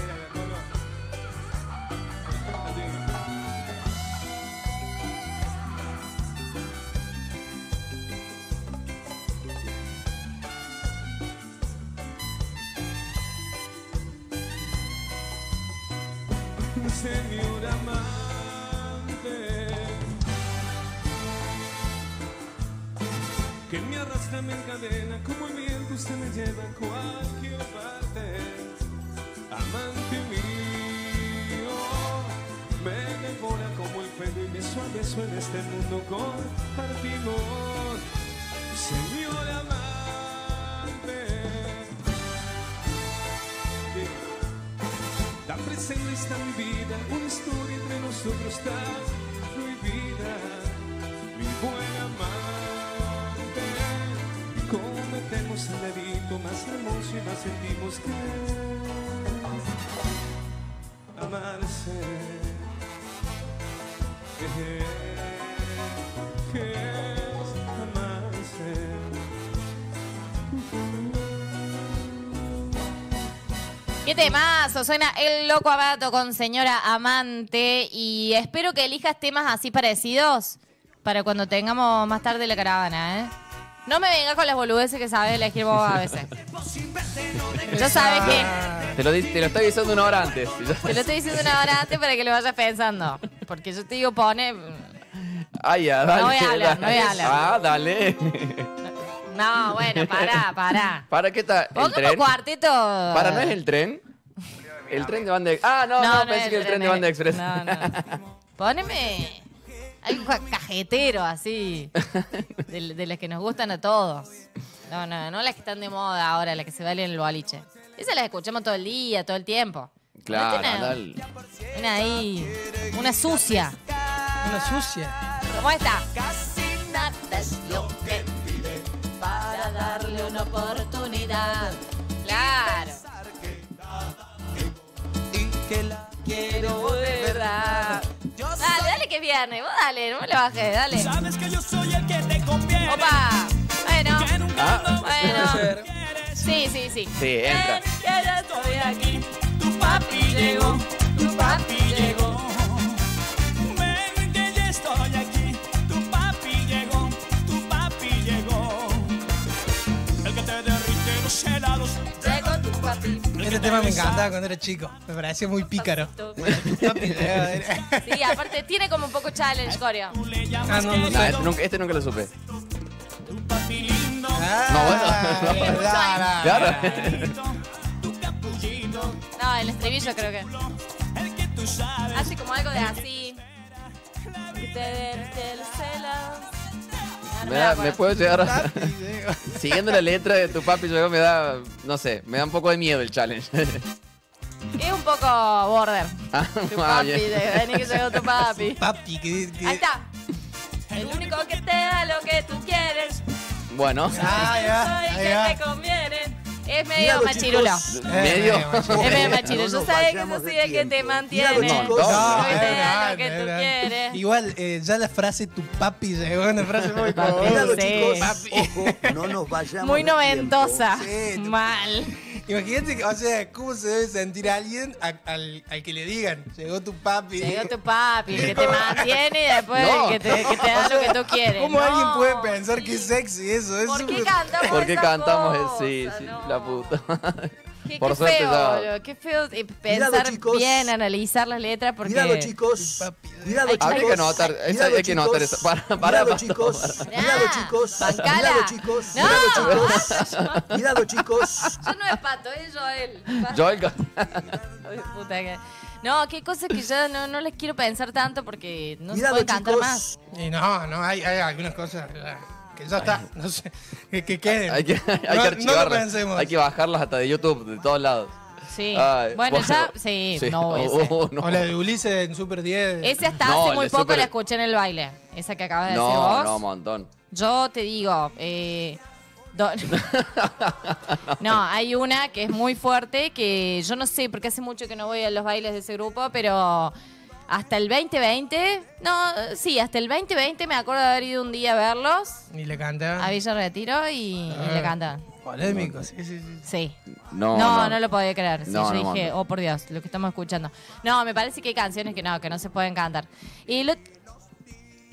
viento usted me lleva a cualquier parte. Amante mío, me devora como el fuego y a beso en este mundo compartimos. Señor amante, tan presente está mi vida, una historia entre nosotros tan prohibida. Mi buen más sentimos que amarse. Que, es amarse. ¿Qué? Suena El Loco Abato con Señora Amante y espero que elijas temas así parecidos para cuando tengamos más tarde la caravana, ¿eh? No me vengas con las boludeces que sabes elegir vos a veces. Ya sabes que Te lo, di- te lo estoy diciendo una hora antes. te lo estoy diciendo una hora antes para que lo vayas pensando. Porque yo te digo, pone... Ay, ya, dale. Voy a hablar, no voy a hablar. Ah, dale. No, bueno, pará, pará. ¿Para qué está el Pongamos tren? cuarteto. ¿Para no es el tren? El tren de Banda Ah, no, no, pensé que el tren de Banda Express. No, no. Poneme algo ca- cajetero así. De, de las que nos gustan a todos. No, no, no las que están de moda ahora, las que se valen en el boliche. Esas las escuchamos todo el día, todo el tiempo. Claro, dale. una ahí. Una sucia. Una sucia. ¿Cómo está? Casi nada es lo que pide para darle una oportunidad. Claro. Quiero de verdad. Dale, dale que es viernes. Vos dale, no me lo bajes, dale. Sabes que yo soy el que te conviene. Opa. Bueno, Ah. bueno. Sí, sí, sí. Sí, entra. Ven, que ya estoy aquí. Tu papi llegó, tu papi llegó. Este tema me encantaba cuando era chico. Me parecía muy pícaro. Sí, aparte tiene como un poco challenge, le Ah, no, no que No, sé. este nunca, este nunca lo supe. Ah, No, bueno. claro. Claro. No, el estribillo creo que. Hace como algo de así. Que te dé Me, da- me puedo llegar a... Siguiendo la letra de tu papi llegó me da, no sé, me da un poco de miedo el challenge. Es un poco border. Ah, Tu ah, papi, de- vení que llegó tu papi. Papi, que, que- Ahí está. El único que te da lo que tú quieres. Bueno, Ah, ya, Soy el ahí que va. te conviene. Es medio machirulo. medio. Eh. Es medio machirulo. No Yo sé que yo de soy el que te mantiene. Soy No, el que te da es lo que tú verdad. quieres. Igual, eh, ya la frase tu papi llegó, una frase muy Papi. común. Míralo, Sí. chicos. Ojo, no nos vayamos. Muy noventosa. Mal. Imagínate, que, o sea, cómo se debe sentir alguien a- al, al que le digan, llegó tu papi. Llegó tu papi, el que te mantiene y después No. el que te, que te da lo que tú quieres. ¿Cómo No. alguien puede pensar que es sexy eso? Es ¿Por qué súper- cantamos ¿Por qué cantamos el cosas? sí, sí, No. la puta? Qué, Por qué suerte feo, ya- boludo, qué feo eh, pensar Cuidado, chicos. bien, analizar las letras porque... Cuidado, chicos. Cuidado, chicos. Habría que anotar, eso Cuidado, hay que anotar chicos. eso. Para, para, Cuidado, para. chicos. Cuidado, Nah, chicos. bancala. Cuidado, chicos. No. Cuidado, chicos. Cuidado, chicos. Yo no es Pato, es Joel. Pato. Joel, Ay, puta que- No, qué cosas que ya no, no les quiero pensar tanto porque no Cuidado, se puede cantar chicos. más. Y no, no, hay, hay algunas cosas que ya está, no sé, que, que queden. hay que, hay no, que no lo pensemos. hay que bajarlas hasta de YouTube, de todos lados. Sí. Ay, bueno, ya, sí, no. Oh, no. O la de Ulises en Super 10. Ese hasta No, hace muy poco Super- la escuché en el baile. Esa que acabas de decir vos. no, un montón. Yo te digo, eh, do- no, hay una que es muy fuerte que yo no sé porque hace mucho que no voy a los bailes de ese grupo, pero hasta el 2020, no, sí, hasta el 2020 me acuerdo de haber ido un día a verlos Y le canta. a Villa Retiro y, y le cantan. Polémico, sí, sí, sí. Sí. No, No, no, no. lo podía creer. Sí, No, yo no, dije, no. oh por Dios, lo que estamos escuchando. No, me parece que hay canciones que no, que no se pueden cantar. Y lo...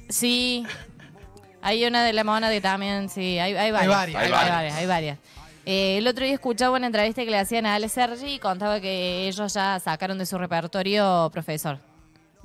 Sí. Hay una de la mona que también, sí, hay, hay varias. varias, Hay hay varias, varias. hay varias. Eh, el otro día escuchaba una entrevista que le hacían a Ale Sergi y contaba que ellos ya sacaron de su repertorio profesor.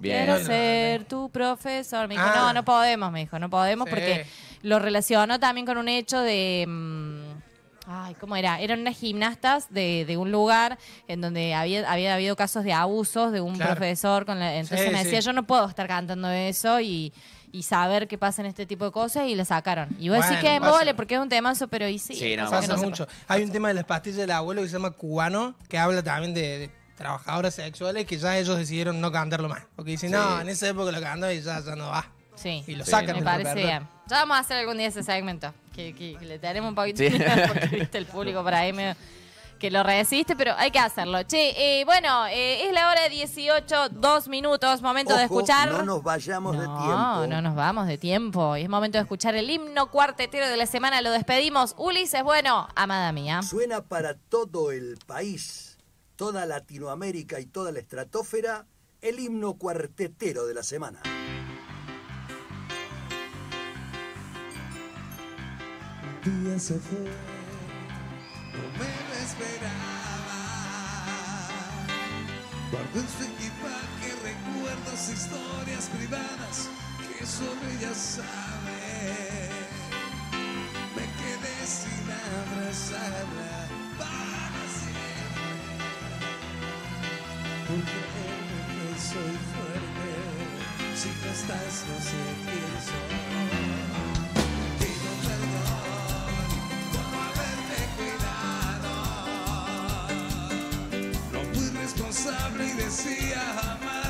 Bien. Quiero ser tu profesor. Me dijo, Ah. no, no podemos, me dijo, no podemos Sí. porque lo relacionó también con un hecho de... mm, Ay, ¿cómo era? Eran unas gimnastas de, de un lugar en donde había, había habido casos de abusos de un Claro. profesor. Con la- entonces Sí, me decía, sí. yo no puedo estar cantando eso y, y saber qué pasa en este tipo de cosas y la sacaron. Y vos decís Bueno, que pasa. embole porque es un temazo, pero y sí. Sí, no, pasa que no se mucho. Hay un tema de las pastillas del abuelo que se llama Cubano, que habla también de, de trabajadoras sexuales que ya ellos decidieron no cantarlo más. Porque dicen, no, en esa época lo cantaba y ya, ya no va. Sí, Y lo Sí, sacan me parece bien. Ya vamos a hacer algún día ese segmento. Que, que- que le tenemos un poquito Sí. de porque viste el público por ahí medio que lo resiste, pero hay que hacerlo. Che, eh, bueno, eh, es la hora de 18, dos minutos, momento de escuchar. No nos vayamos de No, tiempo. no nos vamos de tiempo. Y es momento de escuchar el himno cuartetero de la semana. Lo despedimos. Ulises, bueno, amada mía. Suena para todo el país, toda Latinoamérica y toda la estratosfera, el himno cuartetero de la semana. Un día se fue, no me lo esperaba. Guardó en su equipaje recuerdos, historias privadas que solo ella sabe. Me quedé sin abrazarla Porque que soy fuerte, si no estás no sé quién soy. Pido perdón por no haberme cuidado. No fui responsable y decía amarte.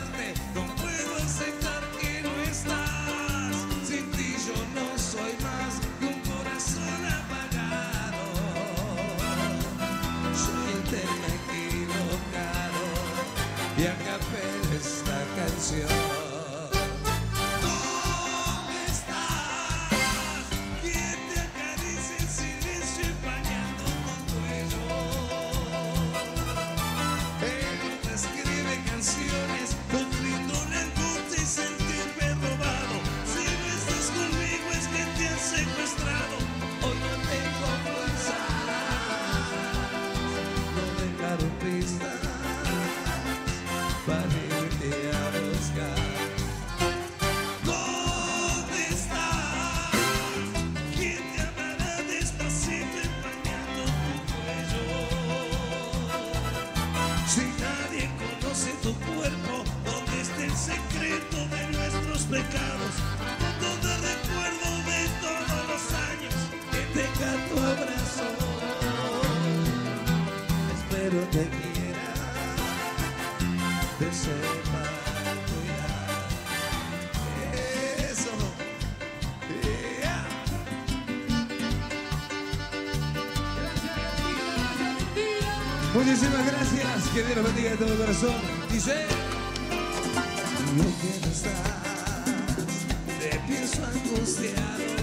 Muchísimas gracias, que Dios los bendiga de todo corazón. Dice, no quiero estar, te pienso angustiado.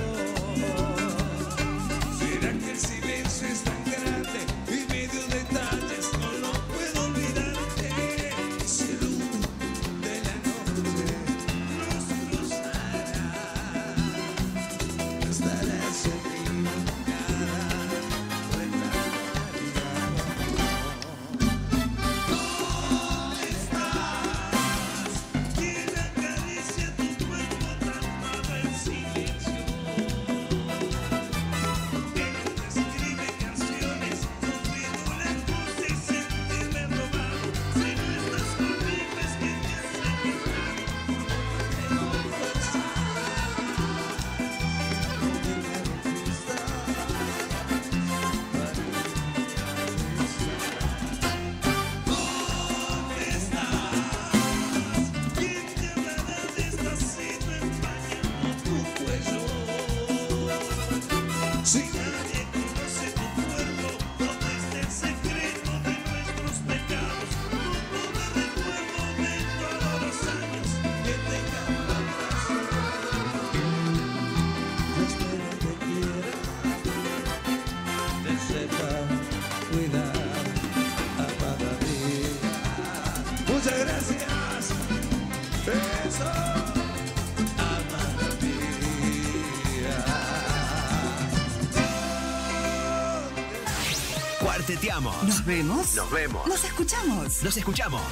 Vemos. Nos vemos. Nos escuchamos. Nos escuchamos.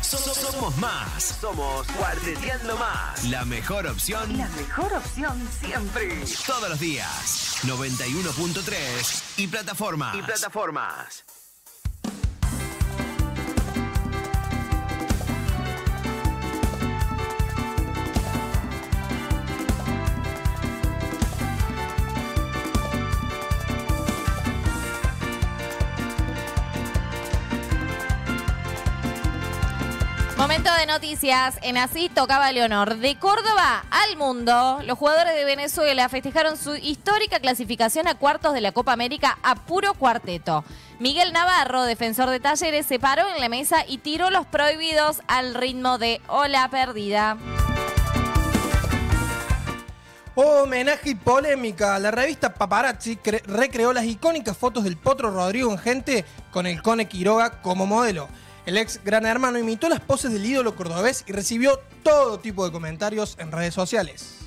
So- so- somos más. Somos Cuarteteando Más. La mejor opción La mejor opción siempre. todos los días. 91.3 y plataformas. Y plataformas. Noticias. En Así tocaba Leonor. De Córdoba al mundo, los jugadores de Venezuela festejaron su histórica clasificación a cuartos de la Copa América a puro cuarteto. Miguel Navarro, defensor de Talleres, se paró en la mesa y tiró los prohibidos al ritmo de Hola Perdida. Homenaje y polémica. La revista Paparazzi cre- recreó las icónicas fotos del Potro Rodrigo en gente con el Cone Quiroga como modelo. El ex gran hermano imitó las poses del ídolo cordobés y recibió todo tipo de comentarios en redes sociales.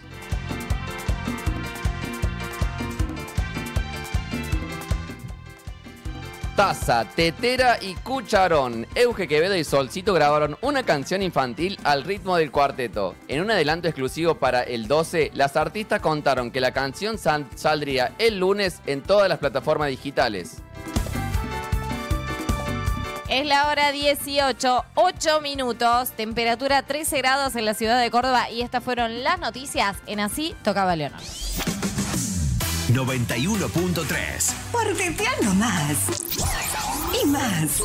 Taza, Tetera y Cucharón. Euge Quevedo y Solcito grabaron una canción infantil al ritmo del cuarteto. En un adelanto exclusivo para el 12, las artistas contaron que la canción sal- saldría el lunes en todas las plataformas digitales. Es la hora 18, 8 minutos, temperatura 13 grados en la ciudad de Córdoba y estas fueron las noticias en Así tocaba Leonor. 91.3. Cuarteteando más. Y más.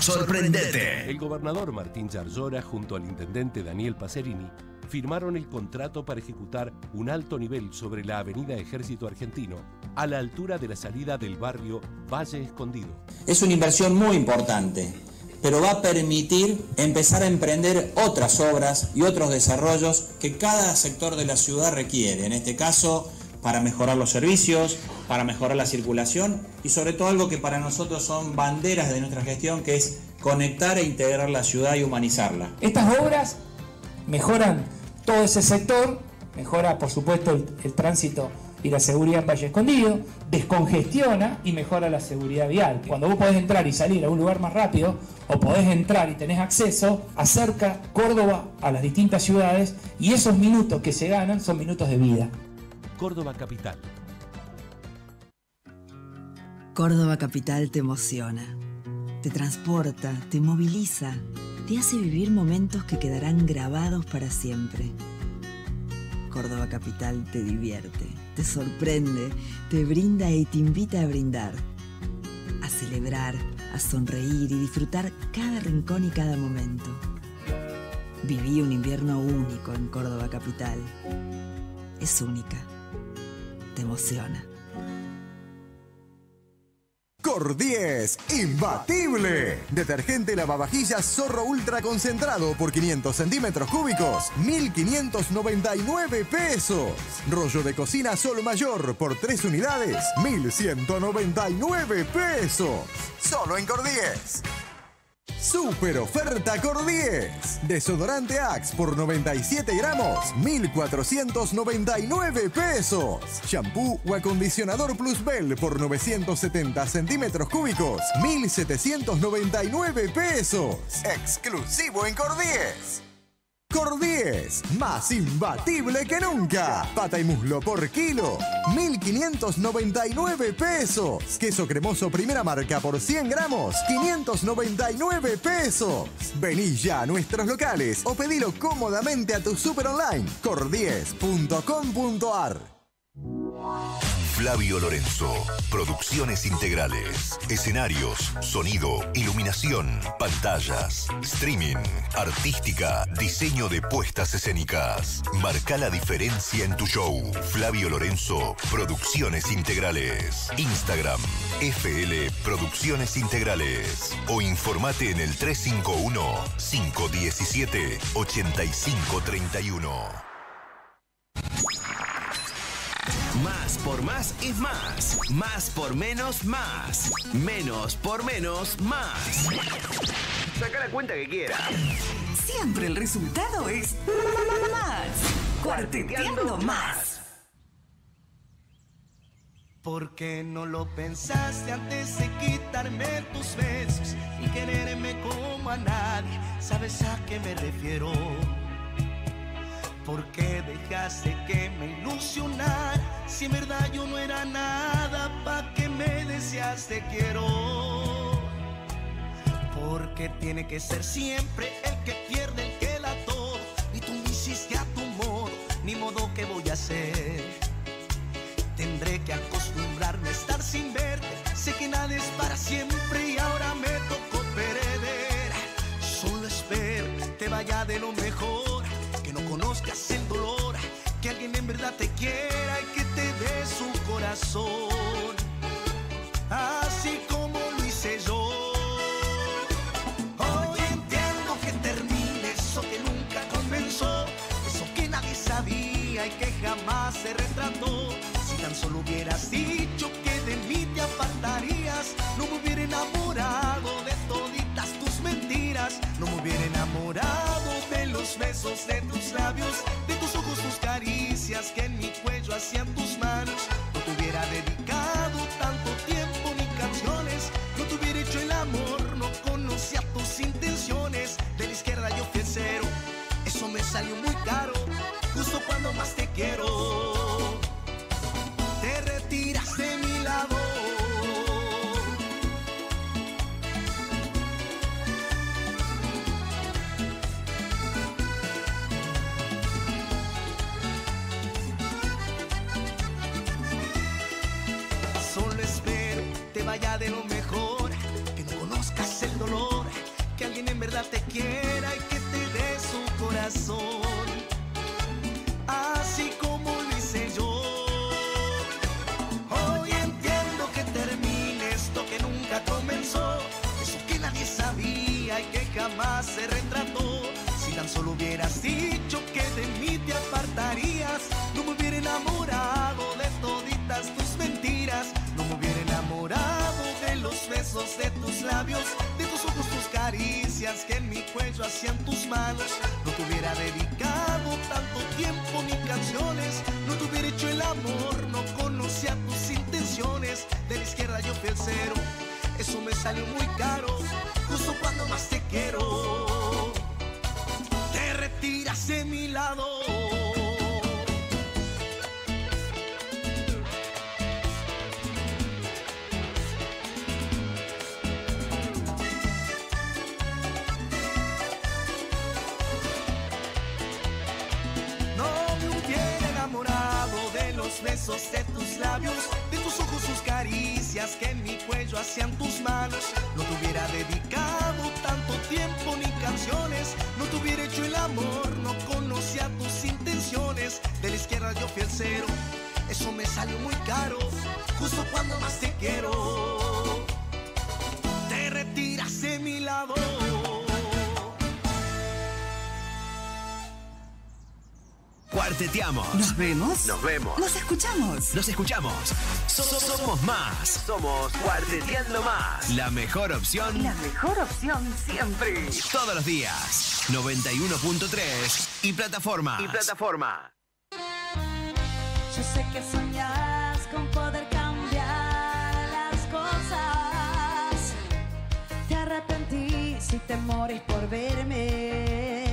Sorprendete. El gobernador Martín Zarzora junto al intendente Daniel Pacerini firmaron el contrato para ejecutar un alto nivel sobre la avenida Ejército Argentino a la altura de la salida del barrio Valle Escondido. Es una inversión muy importante, pero va a permitir empezar a emprender otras obras y otros desarrollos que cada sector de la ciudad requiere. En este caso, para mejorar los servicios, para mejorar la circulación y sobre todo algo que para nosotros son banderas de nuestra gestión, que es conectar e integrar la ciudad y humanizarla. Estas obras mejoran todo ese sector, mejora por supuesto el, el tránsito y la seguridad en Valle Escondido, descongestiona y mejora la seguridad vial. Cuando vos podés entrar y salir a un lugar más rápido, o podés entrar y tenés acceso, acerca Córdoba a las distintas ciudades y esos minutos que se ganan son minutos de vida. Córdoba Capital. Córdoba Capital te emociona, te transporta, te moviliza, te hace vivir momentos que quedarán grabados para siempre. Córdoba Capital te divierte, te sorprende, te brinda y te invita a brindar, a celebrar, a sonreír y disfrutar cada rincón y cada momento. Viví un invierno único en Córdoba Capital. Es única. Te emociona. Cor10, imbatible. Detergente lavavajillas Zorro Ultra concentrado por 500 centímetros cúbicos, 1599 pesos. Rollo de cocina Sol Mayor por 3 unidades, 1199 pesos. Solo en Cor10. Super oferta Cor 10. Desodorante Axe por 97 gramos, 1499 pesos. Shampoo o acondicionador Plus Bell por 970 centímetros cúbicos, 1799 pesos. Exclusivo en Cor 10. Cor 10, más imbatible que nunca. Pata y muslo por kilo, 1599 pesos. Queso cremoso primera marca por 100 gramos, 599 pesos. Vení ya a nuestros locales o pedilo cómodamente a tu super online, cor10.com.ar. Flavio Lorenzo, producciones integrales, escenarios, sonido, iluminación, pantallas, streaming, artística, diseño de puestas escénicas. Marca la diferencia en tu show. Flavio Lorenzo, producciones integrales. Instagram, FL Producciones Integrales. O informate en el 351-517-8531. Más por más es más. Más por menos, más. Menos por menos, más. Saca la cuenta que quiera. Siempre el resultado es más. Cuarteteando más. ¿Por qué no lo pensaste antes de quitarme tus besos y quererme como a nadie? ¿Sabes a qué me refiero? ¿Por qué dejaste que me ilusionara? Si en verdad yo no era nada, ¿pa' que me decías te quiero? Porque tiene que ser siempre el que pierde el que da todo. Y tú me hiciste a tu modo, ni modo que voy a hacer. Tendré que acostumbrarme a estar sin verte. Sé que nada es para siempre y ahora me tocó perder. Solo espero te vaya de lo mejor, que conozcas el dolor, que alguien en verdad te quiera y que te dé su corazón. Así como lo hice yo. Hoy entiendo que termine eso que nunca comenzó, eso que nadie sabía y que jamás se retrató. Si tan solo hubieras dicho besos de tus labios, de tus ojos, tus caricias que en mi cuello hacían tus manos. No te hubiera dedicado tanto tiempo ni canciones, no te hubiera hecho el amor, no conocía tus intenciones. De la izquierda yo fui cero, eso me salió muy caro, justo cuando más te quiero. Que en mi cuello hacían tus manos. No te hubiera dedicado tanto tiempo ni canciones, no te hubiera hecho el amor, no conocía tus intenciones. De la izquierda yo fui el cero, eso me salió muy caro, justo cuando más te quiero. Te retiras de mi lado. Los besos de tus labios, de tus ojos, tus caricias que en mi cuello hacían tus manos. No te hubiera dedicado tanto tiempo ni canciones, no te hubiera hecho el amor, no conocía tus intenciones. De la izquierda yo fui el cero, eso me salió muy caro, justo cuando más te quiero. Cuarteteamos. ¿Nos vemos? Nos vemos. ¿Nos escuchamos? Nos escuchamos. So- so- somos más. Somos Cuarteteando Más. La mejor opción La mejor opción siempre. todos los días. 91.3 y plataforma. Y plataforma. Yo sé que soñás con poder cambiar las cosas. Te arrepentís y te morís por verme.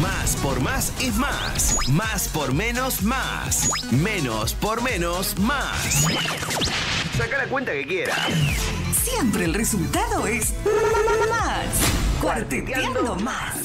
Más por más es más. Más por menos más. Menos por menos más. Saca la cuenta que quiera. Siempre el resultado es más. Cuarteteando más.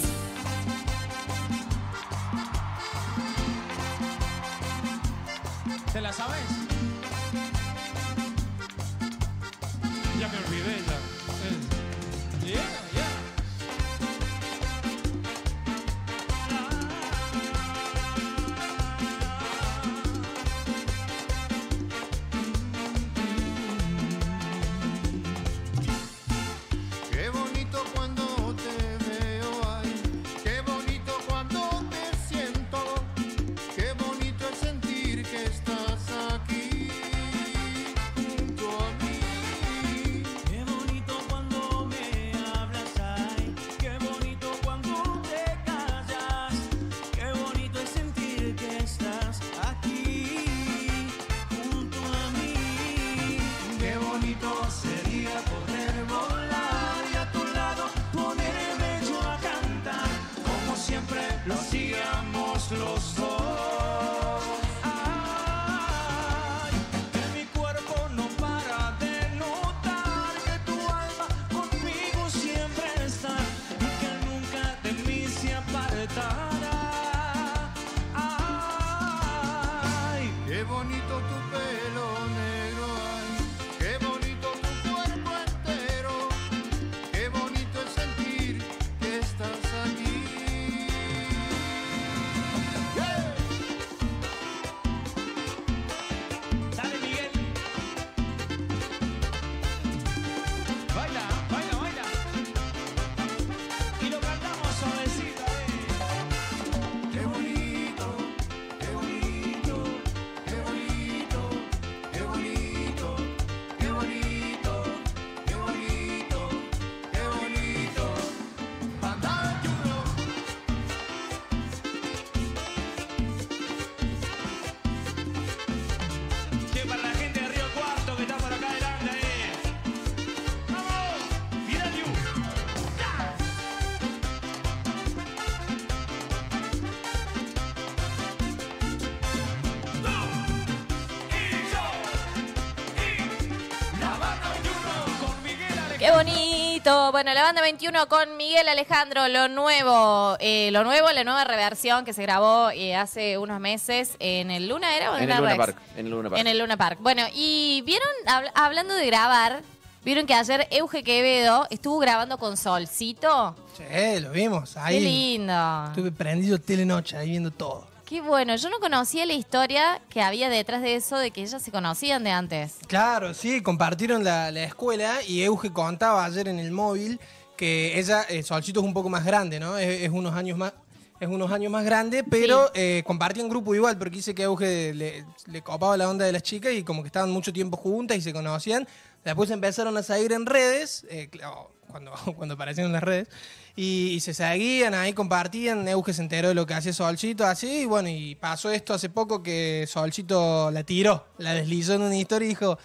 Bueno, la banda 21 con Miguel Alejandro, lo nuevo, eh, lo nuevo, la nueva reversión que se grabó eh, hace unos meses en el Luna, ¿era? o En la el Luna? Park. En el Luna Park. En el Luna Park. Bueno, y vieron, Habl- hablando de grabar, vieron que ayer Euge Quevedo estuvo grabando con Solcito. Sí, lo vimos. Ahí. Qué lindo. Estuve prendido telenoche ahí viendo todo. Qué bueno. Yo no conocía la historia que había detrás de eso, de que ellas se conocían de antes. Claro, sí, compartieron la, la escuela y Euge contaba ayer en el móvil que ella, eh, Solcito es un poco más grande, ¿no? Es, es unos años más. Es unos años más grande, pero eh, compartían grupo igual, porque dice que Euge le, le copaba la onda de las chicas y como que estaban mucho tiempo juntas y se conocían. Después empezaron a seguir en redes, eh, claro, cuando, cuando aparecieron las redes, y, se seguían, ahí compartían. Euge se enteró de lo que hacía Solcito, así, y bueno, y pasó esto hace poco que Solcito la tiró, la deslizó en una historia y dijo: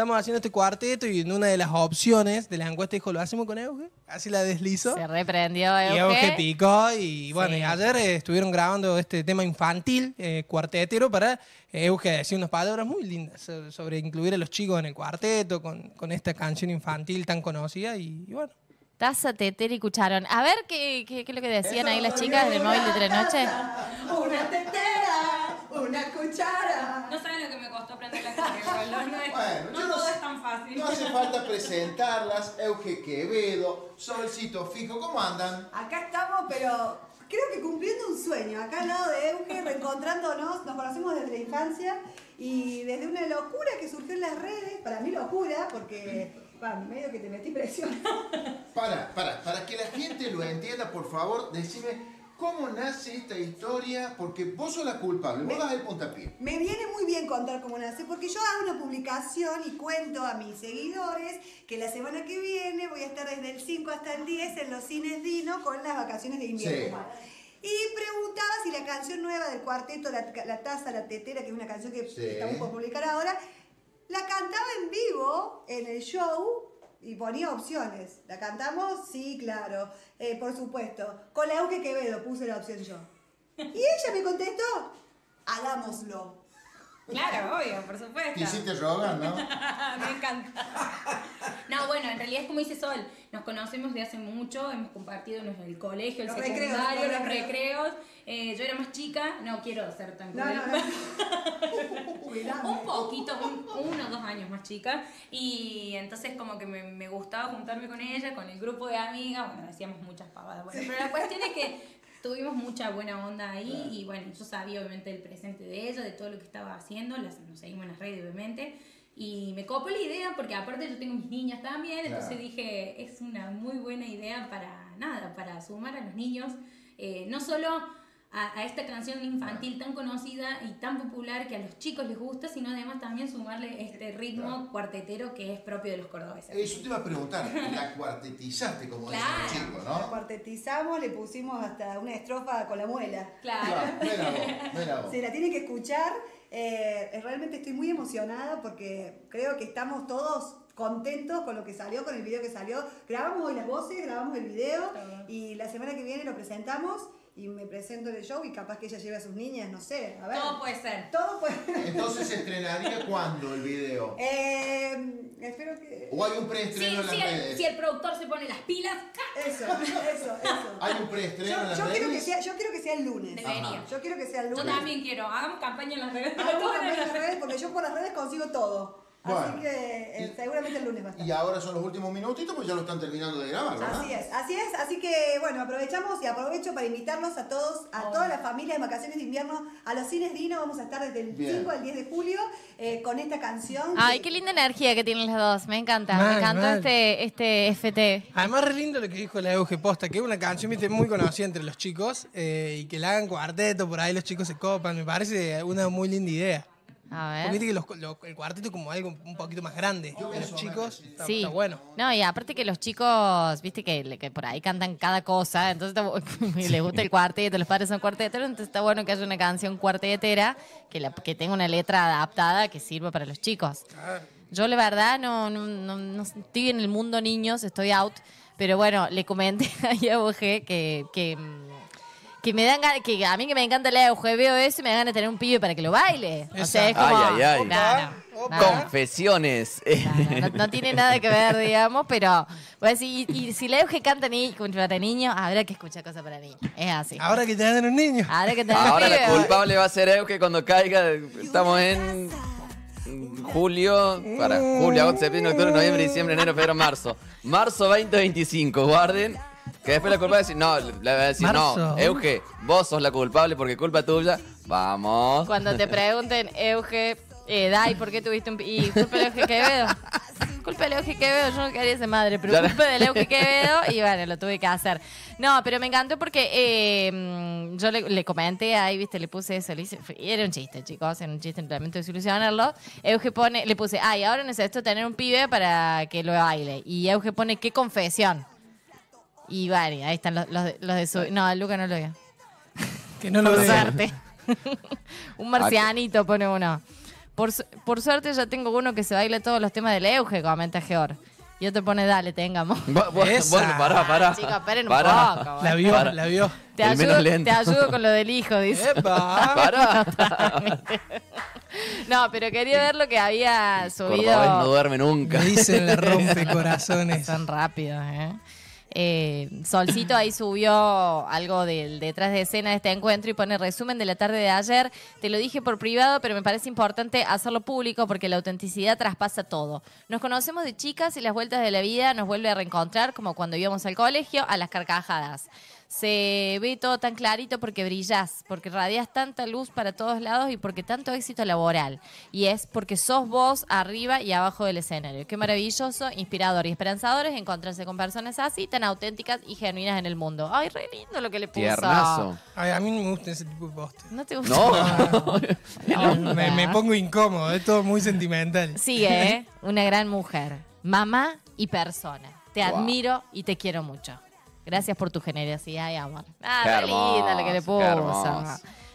Estamos haciendo este cuarteto, y en una de las opciones de la encuesta dijo: ¿Lo hacemos con Euge? Así la deslizó. Se reprendió Y Euge. Euge picó y bueno, Sí. y ayer eh, estuvieron grabando este tema infantil, eh, cuartetero, para eh, Euge decir unas palabras muy lindas so- sobre incluir a los chicos en el cuarteto, con, con esta canción infantil tan conocida y, y bueno. Taza, tetera y cucharon. A ver qué, qué, qué es lo que decían ahí las chicas en el móvil de Trenoche. Una tetera, una cuchara. No saben lo que me costó aprender la canción. No, es, Bueno, no todo es tan fácil. No hace falta presentarlas. Euge Quevedo, Solcito Fijo, ¿cómo andan? Acá estamos, pero creo que cumpliendo un sueño. Acá al lado de Euge, reencontrándonos, nos conocemos desde la infancia y desde una locura que surgió en las redes, para mí locura, porque medio que te metí presión. Para, para, para que la gente lo entienda, por favor, decime cómo nace esta historia, porque vos sos la culpable, vos das el puntapié. Me viene muy bien contar cómo nace, porque yo hago una publicación y cuento a mis seguidores que la semana que viene voy a estar desde el 5 hasta el 10 en los cines Dino con las vacaciones de invierno. Y preguntaba si la canción nueva del cuarteto, La, la Taza, La Tetera, que es una canción que Sí. estamos por publicar ahora, la cantaba en vivo en el show y ponía opciones. ¿La cantamos? Sí, claro. Eh, por supuesto. Con la Euge Quevedo puse la opción yo. Y ella me contestó, hagámoslo. Claro, obvio, por supuesto. Quisiste rogar, ¿no? Me encanta. No, bueno, en realidad es como dice Sol, nos conocemos de hace mucho, hemos compartido en el colegio, el Los secundario, recreos, los los recreos. recreos. Eh, yo era más chica, no quiero ser tan No, cruel. no, no. un poquito, un, uno o dos años más chica. Y entonces como que me, me gustaba juntarme con ella, con el grupo de amigas, bueno, decíamos muchas pavadas. Bueno, pero la cuestión es que tuvimos mucha buena onda ahí y bueno, yo sabía obviamente del presente de ella, de todo lo que estaba haciendo, las, nos seguimos en las redes obviamente. Y me copó la idea porque aparte yo tengo mis niñas también, entonces Claro. dije, es una muy buena idea para nada, para sumar a los niños, eh, no solo a, a esta canción infantil tan conocida y tan popular que a los chicos les gusta, sino además también sumarle este ritmo cuartetero que es propio de los cordobeses. Eso te iba a preguntar, la cuartetizaste, como dicen los chicos, La ¿no? cuartetizamos, le pusimos hasta una estrofa con la muela. Claro. Mira vos, mira vos. Se la tiene que escuchar. Eh, realmente estoy muy emocionada porque creo que estamos todos contentos con lo que salió, con el video que salió. Grabamos hoy las voces, grabamos el video y la semana que viene lo presentamos y me presento en el show y capaz que ella lleve a sus niñas, no sé, a ver. Todo puede ser. Todo puede Entonces se estrenaría cuándo el video. Eh, espero que... O hay un Sí, preestreno en las si, el, redes. si el productor se pone las pilas, Eso, eso, eso. Hay un preestreno en Yo, las yo quiero que redes. sea, yo quiero que sea el lunes. Debería. Yo quiero que sea el yo lunes. también quiero. Hagamos campaña en las redes. Hagamos en campaña en las redes porque yo por las redes consigo todo. Así que eh, seguramente el lunes va a estar. Y ahora son los últimos minutitos, pues ya lo están terminando de grabar, ¿verdad? Así es, así es. Así que bueno, aprovechamos y aprovecho para invitarlos a todos, a toda la familia de vacaciones de invierno, a los cines Dino. Vamos a estar desde el Bien. 5 al 10 de julio eh, con esta canción. Ay, que- qué linda energía que tienen las dos. Me encanta. Mal, me encantó mal. este, este FT. Además, re lindo lo que dijo la Euge Posta, que es una canción viste, muy conocida entre los chicos eh, y que la hagan cuarteto, por ahí los chicos se copan. Me parece una muy linda idea. A Porque ver. viste que los- lo- el cuarteto es como algo un poquito más grande. Los chicos, está, Sí. está bueno. No, y aparte que los chicos, viste que, por ahí cantan cada cosa, entonces está les gusta el cuarteto, los padres son cuarteteros, entonces está bueno que haya una canción cuartetera que, la- que tenga una letra adaptada que sirva para los chicos. Yo la verdad no, no, no- no estoy en el mundo niños, estoy out, pero bueno, le comenté a Euge que, que, mm, que me dan ganas, que a mí que me encanta la Euge, veo eso y me dan ganas de tener un pibe para que lo baile. O sea, es como... Ay, ay, ay. Claro, claro. Confesiones. No, no tiene nada que ver, digamos, pero voy a decir, y, y si la Euge canta ni, para niños, habrá que escuchar cosas para niños. Es así. Ahora que te dan un niño. Ahora que te dan Ahora la pibe, culpable va a ser Euge cuando caiga. Estamos en julio, para julio, agosto, septiembre, octubre, noviembre, diciembre, enero, febrero, marzo. Marzo 2025, guarden. Que después la culpable va a decir, no, le va a decir, no, Marzo. Euge, vos sos la culpable porque culpa tuya. Vamos. Cuando te pregunten, Euge, eh, Dai, ¿por qué tuviste un pi-? Y culpa del Euge Quevedo. Culpa del Euge Quevedo, yo no quería ser madre, pero culpa del Euge Quevedo y bueno, lo tuve que hacer. No, pero me encantó porque eh, mm, yo le, le comenté ahí, viste, le puse eso, le hice, y era un chiste, chicos, era un chiste, lamento desilusionarlo. Euge pone, le puse, ay, ahora necesito tener un pibe para que lo baile. Y Euge pone, qué confesión. Y vale, ahí están los, los de, los de su... No, Luca no lo veo. Que no lo Por vea. suerte. un marcianito pone uno. Por, su- por suerte ya tengo uno que se baila todos los temas del Euge, comenta Geor. Y otro pone, dale, tengamos. Bu- bu- Esa. Bueno, pará, pará. Chicos, esperen un Pará. poco. La vio, Para. la vio. Te El menos ayudo, lento. te ayudo con lo del hijo, dice. Epa. Pará. No, pero quería ver lo que había Cordobés no subido. duerme nunca. Me dicen la rompe corazones. Son rápidos, ¿eh? Eh, Solcito ahí subió algo detrás de escena de este encuentro y pone resumen de la tarde de ayer. Te lo dije por privado, pero me parece importante hacerlo público porque la autenticidad traspasa todo. Nos conocemos de chicas y las vueltas de la vida nos vuelve a reencontrar como cuando íbamos al colegio a las carcajadas. Se ve todo tan clarito porque brillás, porque radias tanta luz para todos lados y porque tanto éxito laboral. Y es porque sos vos arriba y abajo del escenario. Qué maravilloso, inspirador y esperanzador es encontrarse con personas así, tan auténticas y genuinas en el mundo. Ay, re lindo lo que le puso. Tiernazo. Ay, a mí no me gusta ese tipo de postes. ¿No te gusta? No. No, me, me pongo incómodo, es todo muy sentimental. Sigue, ¿eh? Una gran mujer, mamá y persona. Te Wow. admiro y te quiero mucho. Gracias por tu generosidad y amor. Ah, Qué qué linda lo que le hermoso.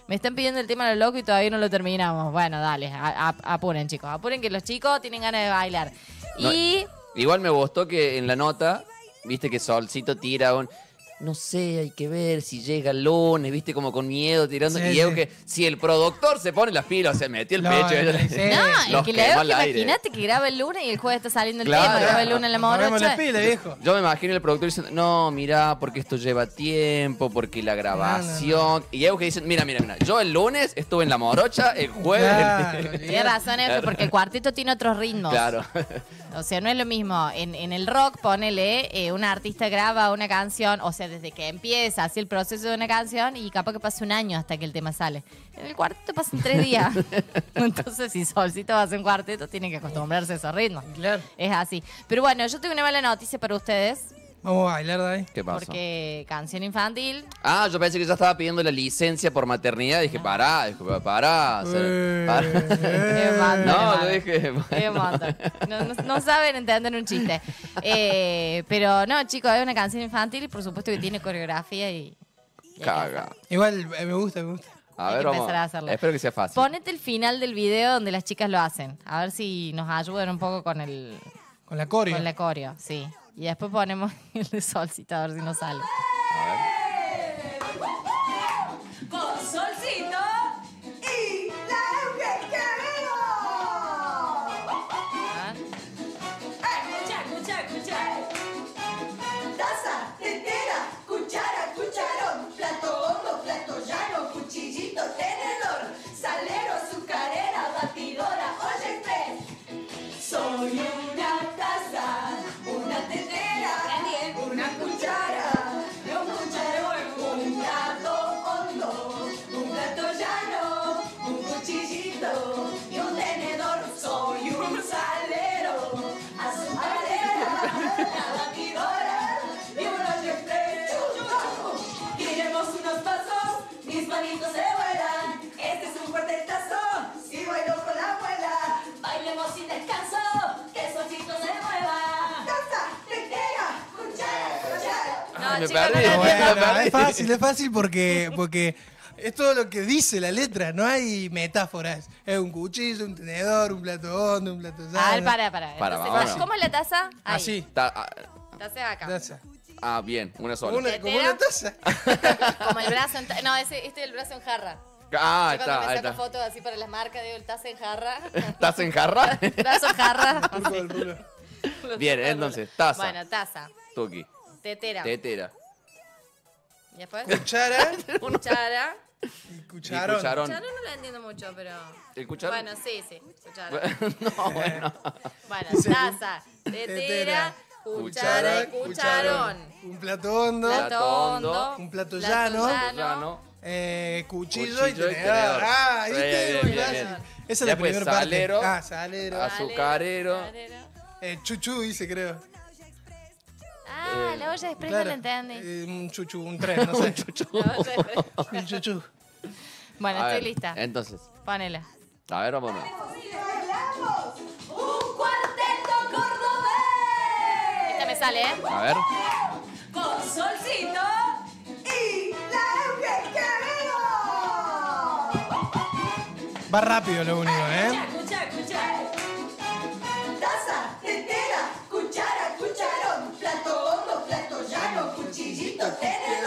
Me están pidiendo el tema de lo loco y todavía no lo terminamos. Bueno, dale, a- a- apuren, chicos. Apuren que los chicos tienen ganas de bailar. No, Y Igual me gustó que en la nota, viste que Solcito tira un. No sé, hay que ver si llega el lunes, viste, como con miedo tirando. Sí, y es sí. que si el productor se pone las pilas, se metió el No, pecho. sí. No, el los que le imagínate que graba el lunes y el jueves está saliendo el Claro. tema, graba el lunes en la morocha. viejo. Yo me imagino el productor diciendo, no, mirá, porque esto lleva tiempo, porque la grabación. Y ellos que dicen, mira, mira, mira, yo el lunes estuve en la morocha, el jueves. Claro, Tienes razón, Efe, porque el cuarteto tiene otros ritmos. Claro. O sea, no es lo mismo. En, en el rock, ponele, eh, un artista graba una canción, o sea, desde que empieza así el proceso de una canción y capaz que pasa un año hasta que el tema sale. En el cuarteto pasan tres días. Entonces, si Solcito va a hacer un cuarteto, tiene que acostumbrarse a esos ritmos. Claro. Es así. Pero bueno, yo tengo una mala noticia para ustedes, Vamos a bailar, Dai. ¿Qué pasó? porque canción infantil. Ah, yo pensé que ya estaba pidiendo la licencia por maternidad. Dije, pará, dije, pará. o sea, Eh, pará. Qué montón, No, yo dije. Qué montón. No, no- no saben entender un chiste. Eh, pero no, chicos, es una canción infantil y por supuesto que tiene coreografía y Caga. Igual eh, me gusta, me gusta. A Hay ver, que vamos. empezar a hacerlo. Espero que sea fácil. ponete el final del video donde las chicas lo hacen. A ver si nos ayudan un poco con el... Con la coreo. Con la coreo, sí. Y después ponemos el de solcito a ver si nos sale. Con solcito y la Quevedo. Escucha, escucha, escucha. Taza, tetera, cuchara, cucharón, plato hondo, plato llano, cuchillito, tenedor, salero, azucarera, batidora, oye, Fred. Soy una taza, una tetera, una cuchara, un cucharón, un plato hondo, un plato llano, un cuchillito y un tenedor. Soy un salero, azucarera, una batidora y un oye Tiremos unos pasos, mis manitos se vuelan. Este es un cuartetazo, si bailo con la abuela. Bailemos sin descanso, que solcito se me perdí, no, no, me Bueno, perdí. es fácil, es fácil porque, porque es todo lo que dice la letra, no hay metáforas. Es un cuchillo, un tenedor, un plato hondo, un plato A ver, llano. para, para. Para, Entonces, vamos. ¿Cómo es la taza? Ahí. Así. Ta- ah, Taza acá. Taza. ah, bien, una sola. Una, como una taza. Como el brazo en... No, ese, este es el brazo en jarra. Ah, Yo está, ahí está. fotos así para las marcas, digo el taza en jarra. ¿Estás en jarra? brazo en jarra. Bien, entonces, taza. Bueno, taza. Tuki. Tetera. Tetera. ¿Y después? Cuchara. Cuchara. Y cucharón. cucharón. No la entiendo mucho, pero... ¿El cucharón? Bueno, sí, sí. Cuchara. no, bueno. Bueno, taza, tetera, tetera, cuchara y cucharón. Un plato hondo. Plato hondo. Un plato plato llano. llano, Eh, cuchillo, Cuchillo y tenedor. Ah, ¿viste? bien, Muy bien. Esa es la Después, primera salero. parte. Ah, salero. Azucarero. Eh, chuchu dice, creo. Ah, la olla express no Claro. la entendí. Eh, un chuchu, un tren, no sé. Un chuchu. Express. un chuchu. Bueno, A estoy ver, lista. Entonces, Ponela. a ver, vámonos. ¡Un cuarteto cordobés! Esta me sale, ¿eh? A ver. Con solcito y la Euge Quevedo. Va rápido lo único, ¿eh?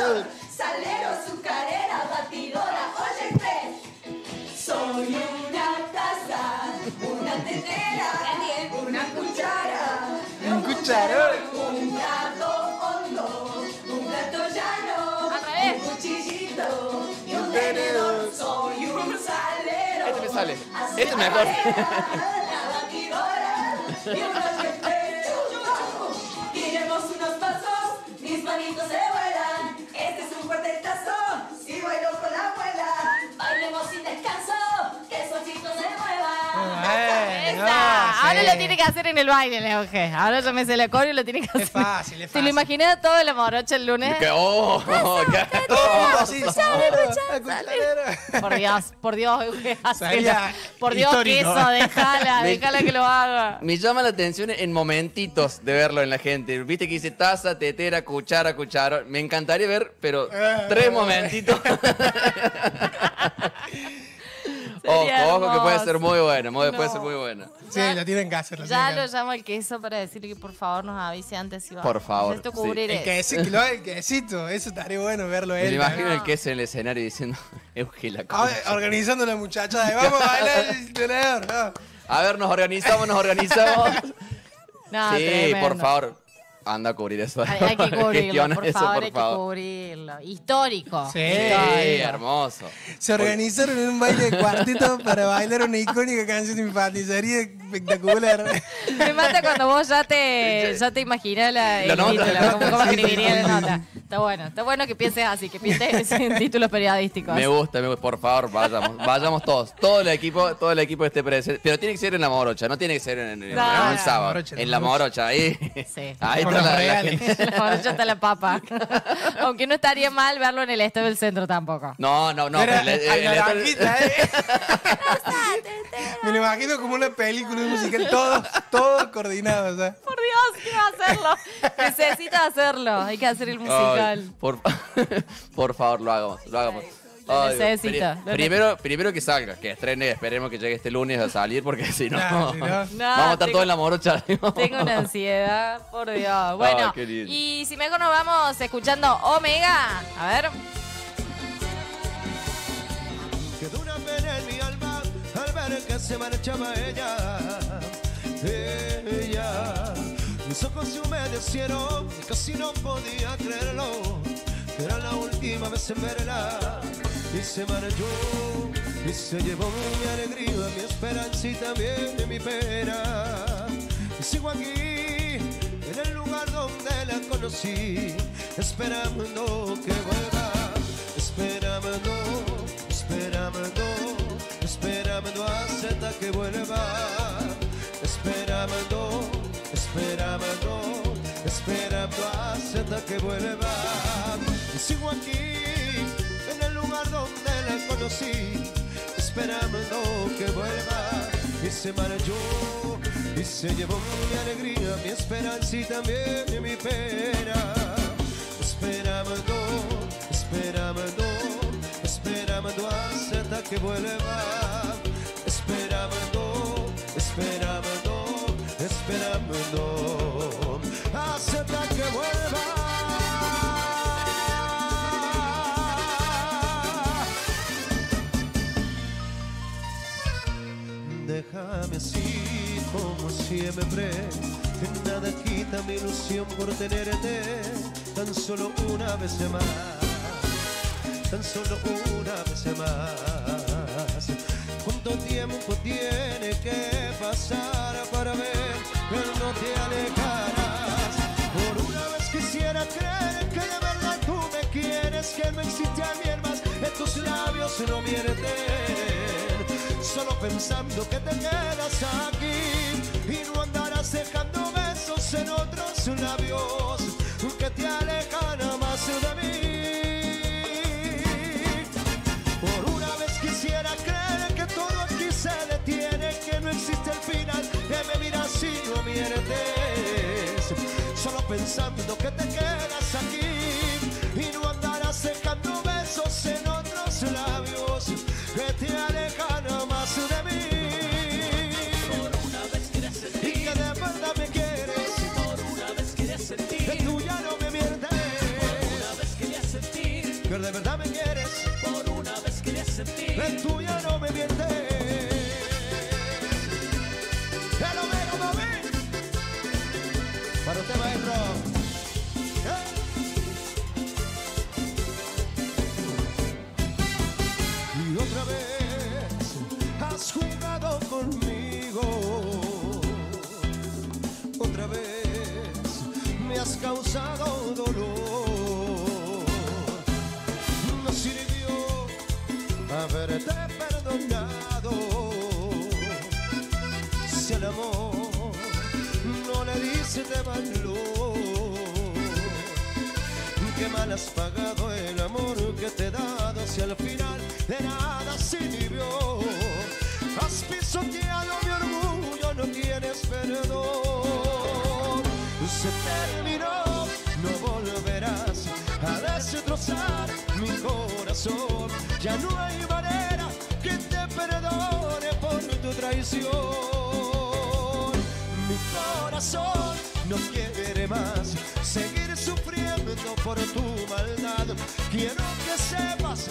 Salero, azucarera, batidora, oye Soy una taza, una tetera, una cuchara, un cucharón, un plato hondo, un plato llano, un cuchillito y un tenedor. Soy un salero. Este me sale. Este es mejor. Batidora y Ahora sí. lo tiene que hacer en el baile, Leo G. Ahora yo me sé el coreo y lo tiene que hacer. Es fácil, es Si lo imaginé a todo el morocho el lunes. Que- oh, qué- así, Por Dios, por Dios, Euge, hacelo. Sería Por Dios, histórico. queso, déjala, Me- déjala que lo haga. Me llama la atención en momentitos de verlo en la gente. Viste que dice taza, tetera, cuchara, cucharón. Me encantaría ver, pero tres momentitos. ojo, Sería ojo que puede ser muy bueno, muy- puede ser muy bueno. Sí, lo tienen que hacer. Lo Ya tienen lo llamo al queso para decirle que por favor nos avise antes si va. Por favor, Necesito sí. cubrir El eso. quesito, que lo haga el quesito. Eso estaría bueno verlo Me él. lo imagino el que es en el escenario diciendo, Euge la Ah, concha". Organizando la muchacha. Vamos a bailar el tenedor. ¿no? A ver, nos organizamos, nos organizamos. No, sí, tremendo. por favor, anda a cubrir eso. Hay, hay que cubrirlo, por eso, favor, por hay que cubrirlo. Histórico. Sí. Sí, hermoso. Se organizaron en un baile de cuarteto para bailar una icónica canción infantil. Sería espectacular. Me mata cuando vos ya te, ya te imaginas la, el La nota, título, la cómo, cómo escribiría la nota. Está bueno, está bueno que pienses así, que pienses en títulos periodísticos. Me gusta, me gusta. Por favor, vayamos. Vayamos todos. Todo el equipo, todo el equipo esté presente. Pero tiene que ser en la morocha, no tiene que ser en, en- el sábado. En la morocha, ahí. Sí. Ahí está los la, la reales. ya está la papa. Aunque no estaría mal verlo en el este del centro tampoco. No, no, no. El- el- el- naranjita, ¿eh? Me lo imagino como una película musical, todos, todos coordinados. Por Dios, quiero hacerlo. Necesito hacerlo. Hay que hacer el musical. Ay, por, por favor, lo hagamos, lo hagamos. Lo necesito, pri- lo primero, primero que salga, que estrene, esperemos que llegue este lunes a salir, porque si no, Nah, si no- No, vamos a estar tengo- todos en la morocha. Tengo una ansiedad, por Dios. Bueno, qué lindo. y si mejor nos vamos escuchando Omega. A ver. Quedó una pena en mi alma al ver que se marchaba ella. Ella. Mis ojos se humedecieron y casi no podía creerlo. que Era la última vez en verla. Y se marchó y se llevó mi alegría, mi esperanza y también mi pena. Y sigo aquí en el lugar donde la conocí, esperando que vuelva, esperando, esperando, esperando hasta que vuelva, esperando, esperando, esperando hasta que vuelva. Y sigo aquí donde la conocí, esperando que vuelva. Y se marchó y se llevó mi alegría, mi esperanza y también mi pena. Esperando, esperando, esperando hasta que vuelva. Esperando, esperando, esperando Déjame así como siempre, que nada quita mi ilusión por tenerte. Tan solo una vez más, tan solo una vez más. ¿Cuánto tiempo tiene que pasar para ver que no te alejarás? Por una vez quisiera creer que de verdad tú me quieres, que no existe alguien más, en tus labios no mienten solo pensando que te quedas aquí y no andarás dejando besos en otros labios que te alejan más de mí. Por una vez quisiera creer que todo aquí se detiene, que no existe el final, que me miras y no mientes, solo pensando que te quedas mal has pagado el amor que te he dado si al final de nada sirvió. Has pisoteado mi orgullo, no tienes perdón. Se terminó, no volverás a destrozar mi corazón. Ya no hay manera que te perdone por tu traición. Mi corazón no quiere más seguir sufriendo por tu maldad. Quiero que sepas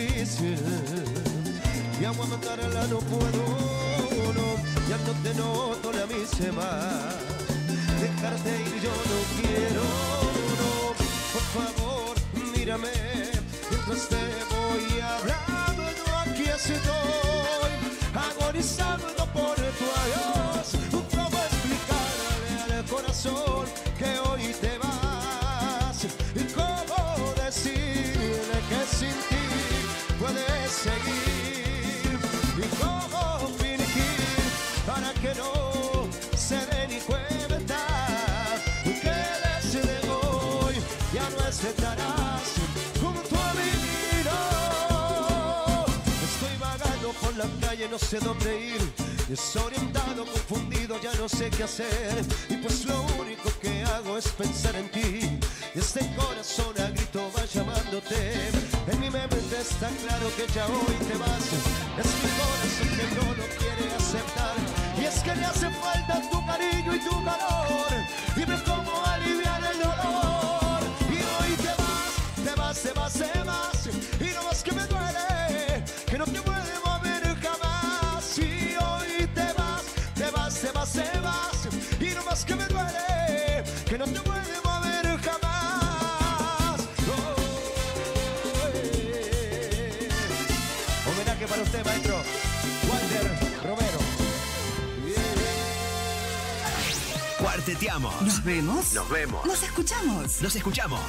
difícil. Y aguantarla no puedo, no, ya no te noto la misma. Dejarte ir yo no quiero, no, por favor, mírame, mientras te voy hablando, aquí estoy, agonizando la calle, no sé dónde ir. Desorientado, confundido, ya no sé qué hacer. Y pues lo único que hago es pensar en ti. Y este corazón a grito va llamándote. En mi mente está claro que ya hoy te vas. Es mi corazón que no lo quiere aceptar. Y es que le hace falta tu cariño y tu calor. Dime cómo ¿Nos vemos? Nos vemos. ¿Nos escuchamos? Nos escuchamos.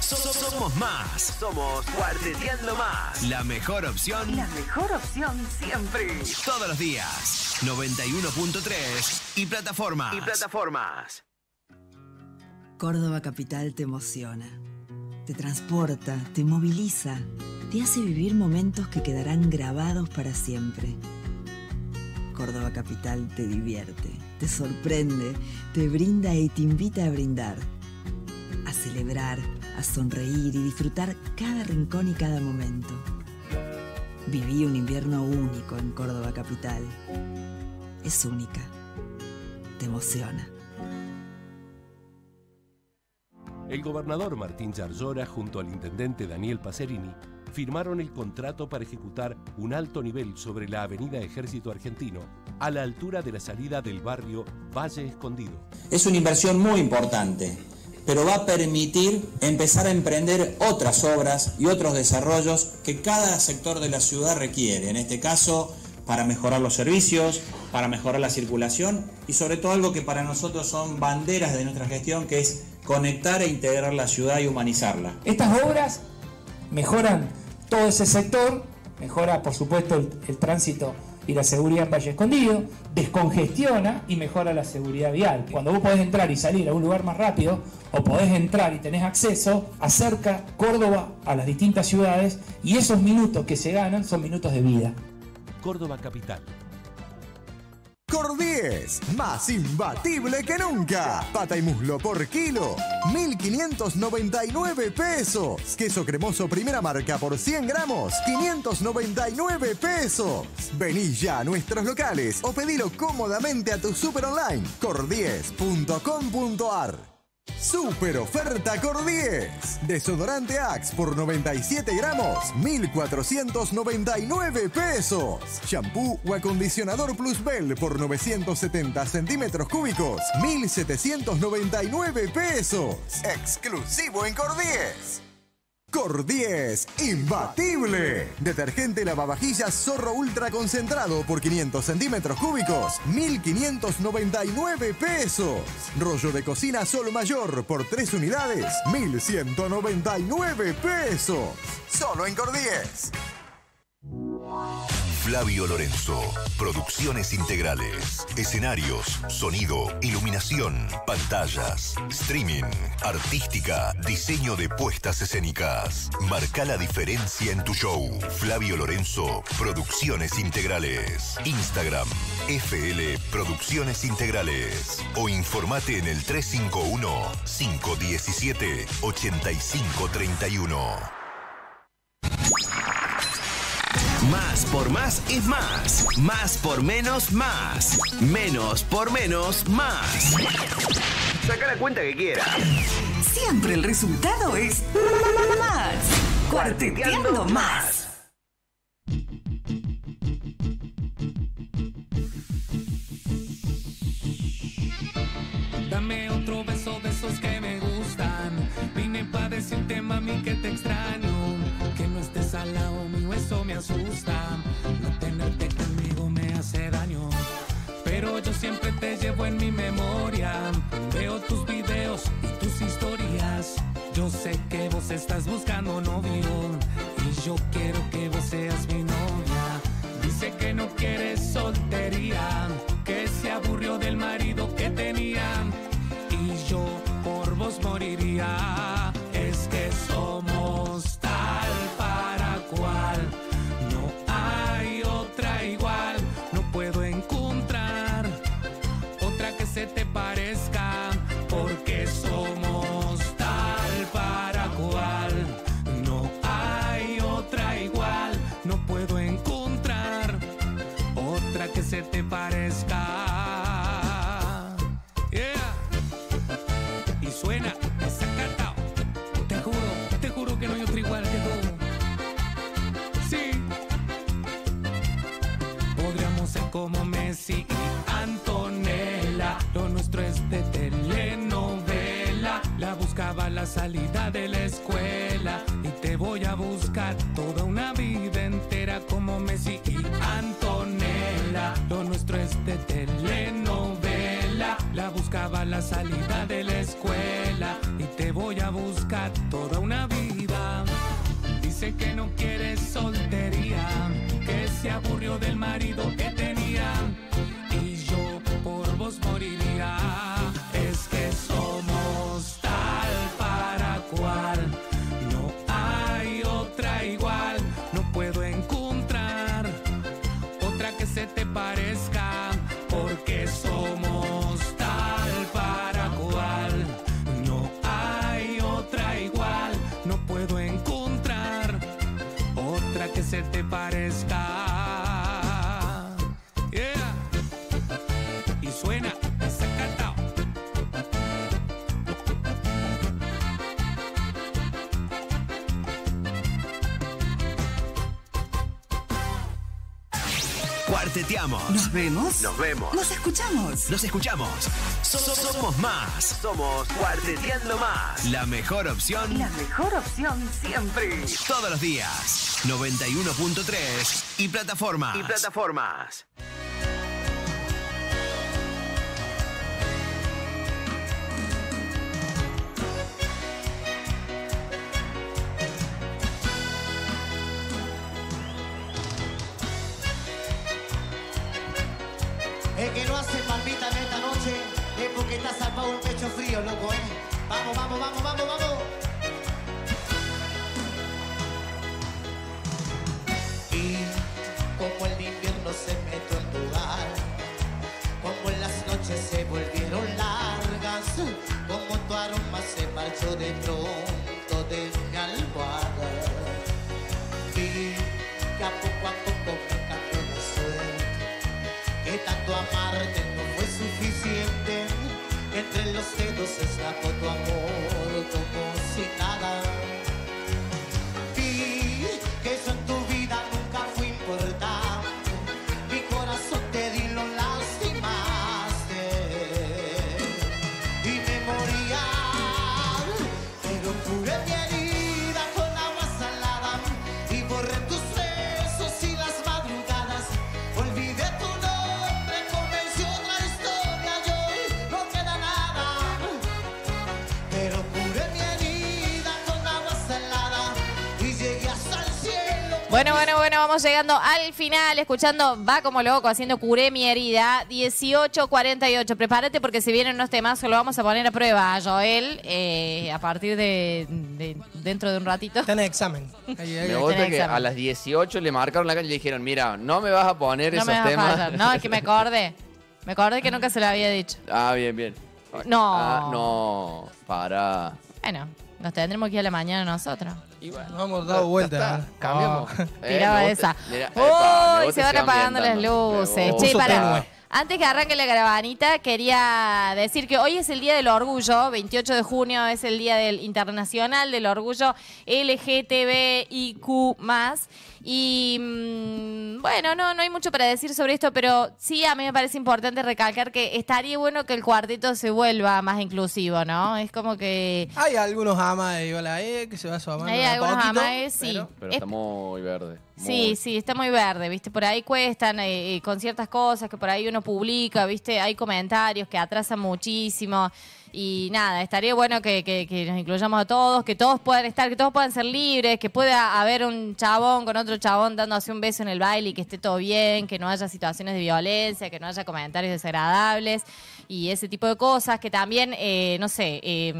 So- so- somos más. Somos Cuarteteando Más. La mejor opción La mejor opción siempre. todos los días. 91.3 y plataformas. Y plataformas. Córdoba Capital te emociona, te transporta, te moviliza, te hace vivir momentos que quedarán grabados para siempre. Córdoba Capital te divierte, te sorprende, te brinda y te invita a brindar, a celebrar, a sonreír y disfrutar cada rincón y cada momento. Viví un invierno único en Córdoba Capital. Es única. Te emociona. El gobernador Martín Zarzora junto al intendente Daniel Pacerini firmaron el contrato para ejecutar un alto nivel sobre la avenida Ejército Argentino a la altura de la salida del barrio Valle Escondido. Es una inversión muy importante, pero va a permitir empezar a emprender otras obras y otros desarrollos que cada sector de la ciudad requiere. En este caso, para mejorar los servicios, para mejorar la circulación y sobre todo algo que para nosotros son banderas de nuestra gestión, que es conectar e integrar la ciudad y humanizarla. Estas obras mejoran todo ese sector, mejora por supuesto el, tránsito y la seguridad en Valle Escondido, descongestiona y mejora la seguridad vial. Cuando vos podés entrar y salir a un lugar más rápido, o podés entrar y tenés acceso, acerca Córdoba a las distintas ciudades y esos minutos que se ganan son minutos de vida. Córdoba Capital. Cordies, más imbatible que nunca. Pata y muslo por kilo, 1599 pesos. Queso cremoso primera marca por 100 gramos, 599 pesos. Vení ya a nuestros locales o pedilo cómodamente a tu super online, cordies.com.ar. Super oferta Cordies. Desodorante Axe por 97 gramos, 1,499 pesos. Shampoo o acondicionador Plus Bell por 970 centímetros cúbicos, 1,799 pesos. Exclusivo en Cordies. Cordies, imbatible. Detergente lavavajillas Zorro Ultra concentrado por 500 centímetros cúbicos, 1,599 pesos. Rollo de cocina Sol Mayor por 3 unidades, 1,199 pesos. Solo en Cordies. Flavio Lorenzo, producciones integrales, escenarios, sonido, iluminación, pantallas, streaming, artística, diseño de puestas escénicas. Marca la diferencia en tu show. Flavio Lorenzo, producciones integrales. Instagram, FL Producciones Integrales. O informate en el 351-517-8531. Más por más es más. Más por menos más. Menos por menos más. Saca la cuenta que quieras. Siempre el resultado es más. Cuarteteando más. Dame otro beso de esos que me gustan. Vine para decirte, mami, que te extraño. Al lado mío, eso me asusta. No tenerte conmigo me hace daño. Pero yo siempre te llevo en mi memoria. Veo tus videos y tus historias. Yo sé que vos estás buscando novio. Y yo quiero que vos seas mi novia. Dice que no quiere soltería. La salida de la escuela. Y te voy a buscar toda una vida entera como Messi y Antonella. Lo nuestro es de telenovela. La buscaba la salida de la escuela. Y te voy a buscar toda una vida. Dice que no quiere soltería, que se aburrió del marido que tenía. Nos vemos. Nos vemos. Nos escuchamos. Nos escuchamos. So- so- somos más. Somos Cuarteteando Más. La mejor opción La mejor opción siempre. todos los días. 91.3 y plataformas. Y plataformas. Frío, loco, ¿eh? Vamos, vamos, vamos, vamos, vamos. Fue entonces la foto amor llegando al final, escuchando Va como loco, haciendo curé mi herida, 18.48. Prepárate porque si vienen unos temas, lo vamos a poner a prueba a Joel eh, a partir de, de- dentro de un ratito. En examen. Ahí, ahí. Me gusta que a las 18 le marcaron la calle y le dijeron, mira, no me vas a poner No esos me vas a temas. fallar. No, es que me acordé. Me acordé que nunca se lo había dicho. Ah, bien, bien. No. Ah, no, para. Bueno, nos tendremos que ir a la mañana nosotros. Nos hemos dado vuelta. Cambiamos. Oh. Eh, Tiraba me esa. mira, epa, Uy, se van apagando las luces. Che, para. tenue. Antes que arranque la grabanita, quería decir que hoy es el Día del Orgullo, 28 de junio es el Día del Internacional del Orgullo LGTBIQ+. Y mm, bueno, no, no hay mucho para decir sobre esto, pero sí a mí me parece importante recalcar que estaría bueno que el cuarteto se vuelva más inclusivo, ¿no? Es como que Hay algunos amas de Igualae que se va asomando. hay algunos poquito, amagues, sí. pero- Pero Es- está muy verde. Sí, sí, está muy verde, ¿viste? Por ahí cuestan eh, eh, con ciertas cosas que por ahí uno publica, ¿viste? Hay comentarios que atrasan muchísimo. Y nada, estaría bueno que, nos incluyamos a todos, que todos puedan estar, que todos puedan ser libres, que pueda haber un chabón con otro chabón dándose un beso en el baile y que esté todo bien, que no haya situaciones de violencia, que no haya comentarios desagradables y ese tipo de cosas, que también, eh, no sé, eh,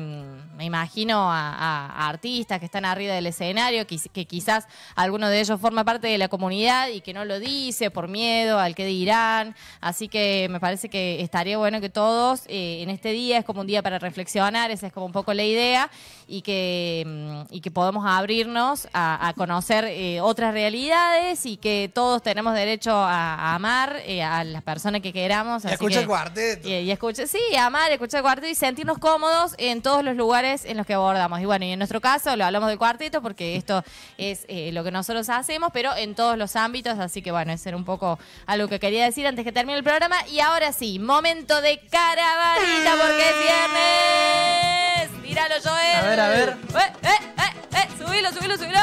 me imagino a artistas que están arriba del escenario, que, que quizás alguno de ellos forma parte de la comunidad y que no lo dice por miedo al que dirán. Así que me parece que estaría bueno que todos eh, en este día es como un día para reflexionar, esa es como un poco la idea, y que, mm, y que podemos abrirnos a, a conocer eh, otras realidades y que todos tenemos derecho a, a amar eh, a las personas que queramos. Y escucha el cuarteto. y, y escucha, sí, amar, escuchar el cuarteto y sentirnos cómodos en todos los lugares en los que abordamos. Y bueno, y en nuestro caso lo hablamos del cuarteto porque esto es eh, lo que nosotros hacemos, pero en todos los ámbitos. Así que bueno, ese era un poco algo que quería decir antes que termine el programa. Y ahora sí, momento de caravanita porque viernes. Tíralo, Joel. A ver, a ver. Eh, eh, eh, eh, subilo, subilo, subilo.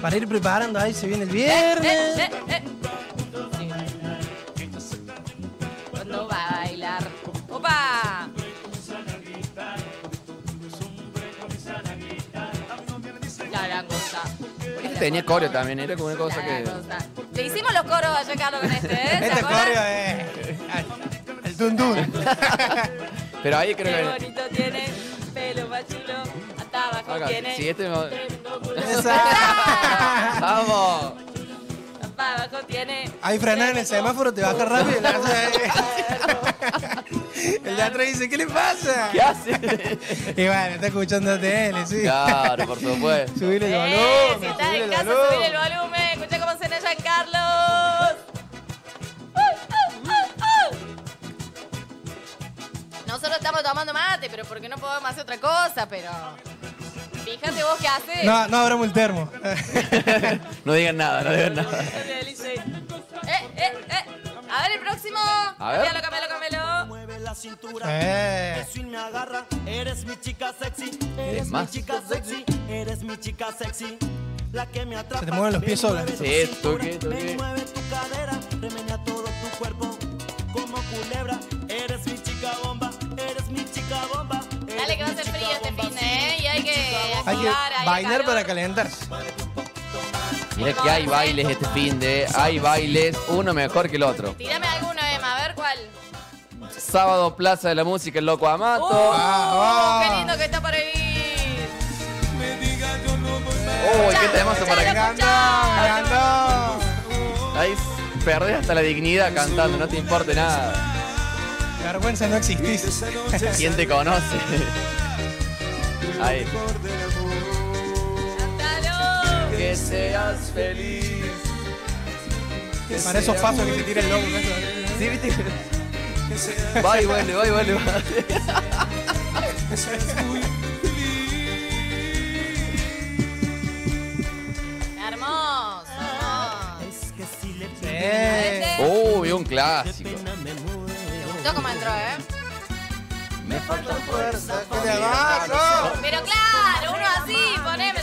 Para ir preparando ahí se viene el Eh, viernes. eh, eh. ¿Cuándo va a bailar? ¡Opa! La. Este tenía coreo también, era como una cosa que. Le hicimos los coros allá, Carlos, con este, ¿eh? ¿Se Este acuerdan? coreo es Pero ahí creo Qué que. bonito tiene, pelo más chulo, hasta abajo Acá, tiene. este culo. ¡Vamos! Hasta abajo tiene. Ahí frenar en el semáforo, te bajas rápido. El de atrás dice, ¿qué le pasa? ¿Qué hace? Y bueno, está escuchando tele, sí. Claro, por supuesto. Subir el Eh, volumen. si estás subir en el casa, volumen. subir el volumen. Escucha cómo suena Giancarlos. Estamos tomando mate, pero porque no podemos hacer otra cosa, pero. Fíjate vos qué haces. No, no abramos el termo. No digan nada, no digan nada. Eh, eh, eh. A ver el próximo. A ver. Cámbialo, cámbialo, cámbialo. Mueve la cintura. Eh. Que me agarra. Eres mi chica sexy. ¿Eres mi más? chica sexy. Eres mi chica sexy. La que me atrapa. Se te mueven los pies solos. mueve tu Sí, toque, toque. Me mueve tu cadera. Remeña todo tu cuerpo. Como culebra. Hay que bailar para calentarse. Mira que hay bailes este fin de. Hay bailes, uno mejor que el otro. Tírame alguno, Emma, a ver cuál. Sábado, Plaza de la Música, el Loco Amato. ¡Uh! Ah, ¡Qué lindo que está por ahí! Uy, qué temazo para. ¡Cantó! Ahí perdés hasta la dignidad cantando, no te importa nada. La vergüenza no existís. ¿Quién te conoce? Ahí. Que seas feliz. Para esos pasos que se tira el loco. Sí, viste. Va y vuelve, va y vuelve. Hermoso. Uy, un clásico. Me gustó cómo entró, ¿eh? Me falta fuerza. ¡Que! Pero claro, uno así, poneme,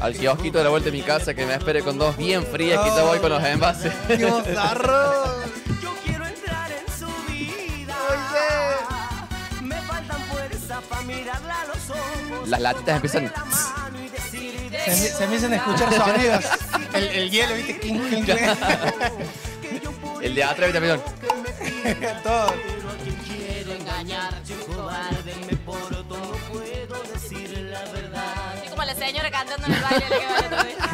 Al kiosquito de la vuelta de mi casa que me espere con dos bien frías que ya voy con los envases. ¡Qué bozarro! yo quiero entrar en su vida me faltan fuerza para mirarla a los ojos Las latitas empiezan. Se, se empiezan a escuchar sonidos. El, el hielo, ¿viste? Clink, clink. El de atrás también. Todo. quiero engañar cantando en el baile. la que baila todo esto.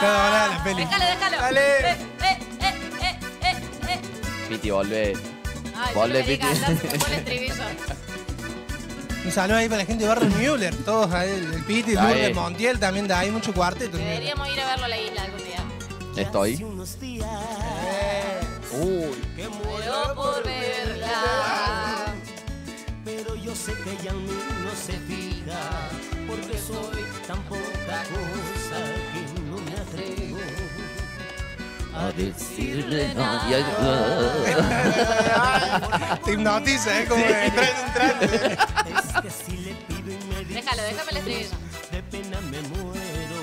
Cada hora la peli. Déjalo, déjalo. Dale. Eh, eh, eh, eh, eh, eh. Piti, volvé. Ay, Piti. el estribillo. Un saludo ahí para la gente de Barrio Müller. Todos ahí, el, el Piti, Ahí. Lourdes, Montiel también da ahí mucho cuarteto. Deberíamos ir a verlo a la isla algún día. Estoy. Uy. Muero por verla. pero yo sé que ella en mí no se fija porque soy tan poca cosa que no me atrevo A decirle no. Te hipnotiza, ¿eh? Como de entrar en un trance. es que si le pido y me dice Déjalo, déjame el estribillo. de pena me muero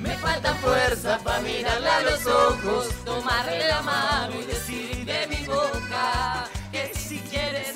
Me falta fuerza para mirarle a los ojos, tomarle la mano y decir de mi boca que si quiere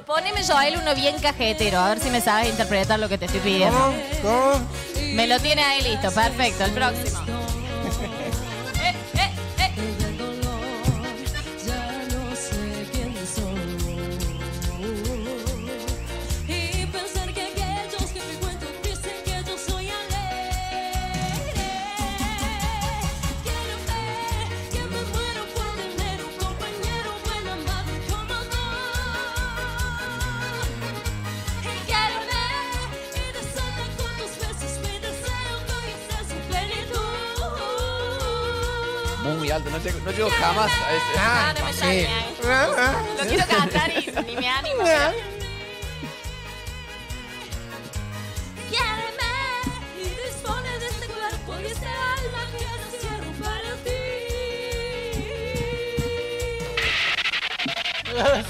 Hermoso, poneme yo a él uno bien cajetero, a ver si me sabes interpretar lo que te estoy pidiendo. ¿Cómo? Me lo tiene ahí listo, perfecto, el próximo. Alto, no llego, no llego jamás a ese. Ah, no me sale. Lo quiero cantar y ni me animo. Quiéreme y dispone de este cuerpo y este alma que nacieron para ti.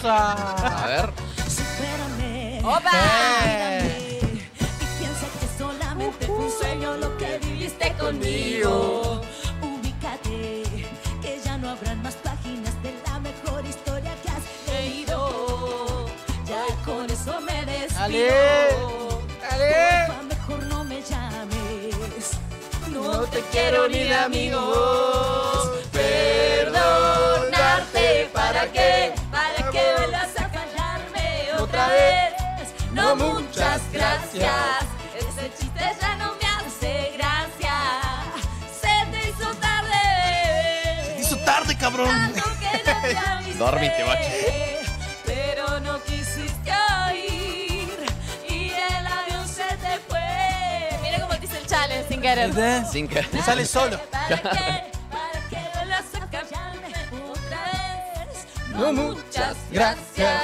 A ver. Supérame. ¡Opa! Y piensa que solamente fue un sueño lo que viviste conmigo. Dale, mejor no me llames. No te quiero ni de amigos. Perdonarte, ¿para qué? ¿Para qué vuelvas a fallarme otra vez? No, muchas gracias. Ese chiste ya no me hace gracia. Se te hizo tarde. Hizo tarde, cabrón. Tanto que no te avisé. Dormiste, bache. Sin querer. Sin que. Sale solo. ¿Para qué? ¿Para qué vuelvas a callarme otra vez? No, muchas gracias.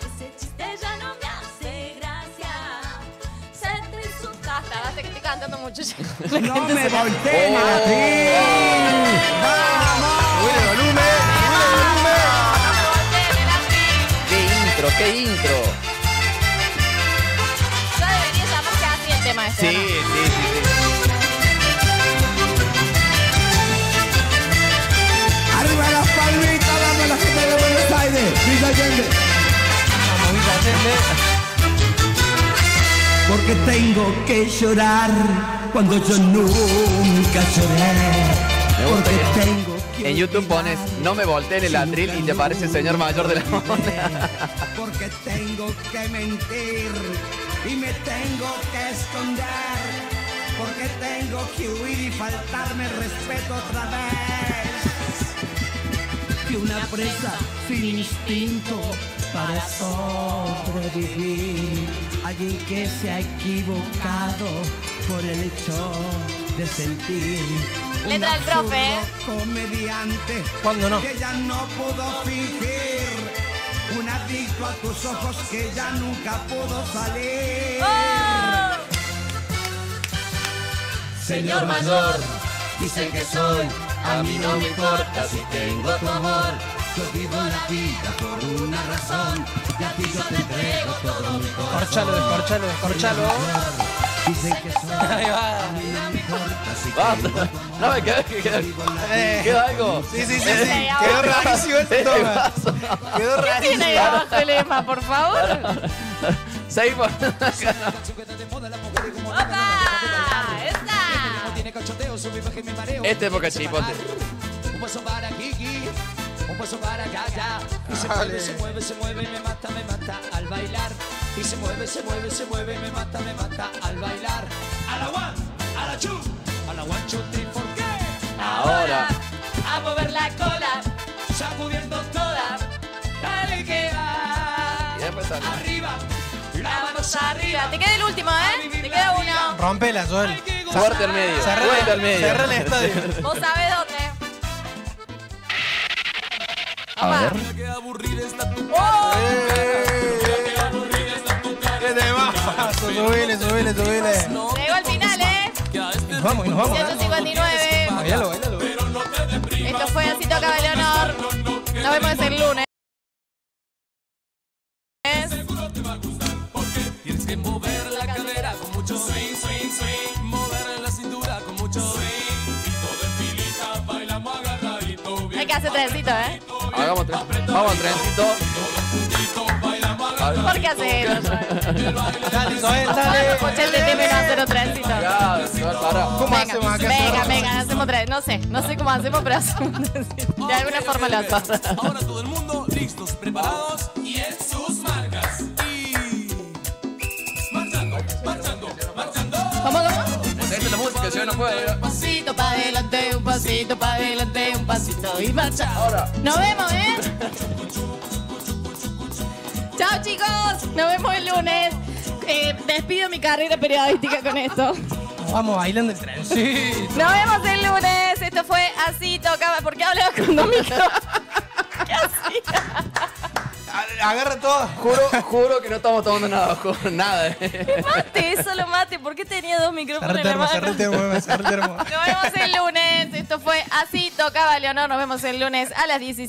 Ese chiste ya no me hace gracia. Basta que estoy cantando mucho. No me volteen Oh. Sube el volumen, sube el volumen. ¡Qué intro, qué intro! Ya debería llamarse así el tema este. Sí, ¿no? Allende. Vamos, Allende. Porque tengo que llorar cuando yo nunca lloré. Porque tengo En YouTube pones no me volteé en el atril y te aparece el señor mayor de la moneda. porque tengo que mentir y me tengo que esconder, porque tengo que huir y faltarme el respeto otra vez. Que una presa sin instinto para sobrevivir, alguien que se ha equivocado por el hecho de sentir. Un Letra del profe, ¿eh? comediante ¿Cuándo no? que ya no pudo fingir. Un adicto a tus ojos que ya nunca pudo salir. ¡Oh! Señor mayor, dicen que soy, a mí no me importa si tengo tu amor. Yo vivo la vida por una razón, y a ti yo te entrego todo mi corazón. Descorchalo, descorchalo, descorchalo. Dicen que soy, Ahí va. a mí no me importa si tengo tu amor. No me queda, queda, Eh. queda algo. Sí, sí, sí, sí. Quedó rarísimo este ¿Qué toma. pasó? Quedó ¿Qué tiene ahí rarísimo. abajo el Emma, por favor? Seguimos. ¡Opa! ¡Esta! Este época chipote. Un paso para Kiki, un paso para Gaga. Y se mueve, se mueve, se mueve y me mata, me mata al bailar. Y se mueve, se mueve, se mueve me mata, me mata al bailar. A la one, a la two, a la one, two, three, four, ¿qué? Ahora. A mover la cola, Sacudiendo toda, dale que va. Arriba, las manos arriba. Te queda el último, ¿eh? Te queda uno. Rompela, Joel. Fuerte al medio. Fuerte al medio. cerrá el estadio. Vos sabés dónde. A ver. Qué aburrida está tu ¿Qué te va? Subile, subile, subile. Llegó al final, ¿eh? Nos vamos, y nos vamos. 159. Bailalo, bailalo. Esto fue Así Tocaba Leonor. Nos vemos el lunes. Tienes que mover la cadera con mucho swing, swing, swing. Hay que hacer trencito, ¿eh? Hagamos tres. Vamos al trencito. ¿Por qué haces eso? Dale, Joel, dale. Pochete que hacer un trencito. Ya, Joel, para. ¿Cómo Venga, hacemos acá? venga, venga, hacemos tres. No sé, no sé cómo hacemos, pero hacemos un trencito. De alguna forma lo hacemos. Ahora todo el mundo listos, preparados y en sus marcas. Y. Marchando, marchando, marchando. ¿Cómo, cómo? No puedo. Un pasito para adelante, un pasito para adelante, un pasito y marcha. Ahora. Nos vemos, ¿eh? Chao, chicos. Nos vemos el lunes. Eh, despido mi carrera periodística con esto. Vamos bailando el tren. Sí. Nos vemos el lunes. Esto fue así, tocaba. ¿Por qué hablaba con hacía? Agarra todo. Juro, juro que no estamos tomando nada, juro, nada. eh. Mate, solo mate. ¿Por qué tenía dos micrófonos en la mano? el termo, cerrá el termo. Nos vemos el lunes. Esto fue así, tocaba Leonor. Nos vemos el lunes a las 17.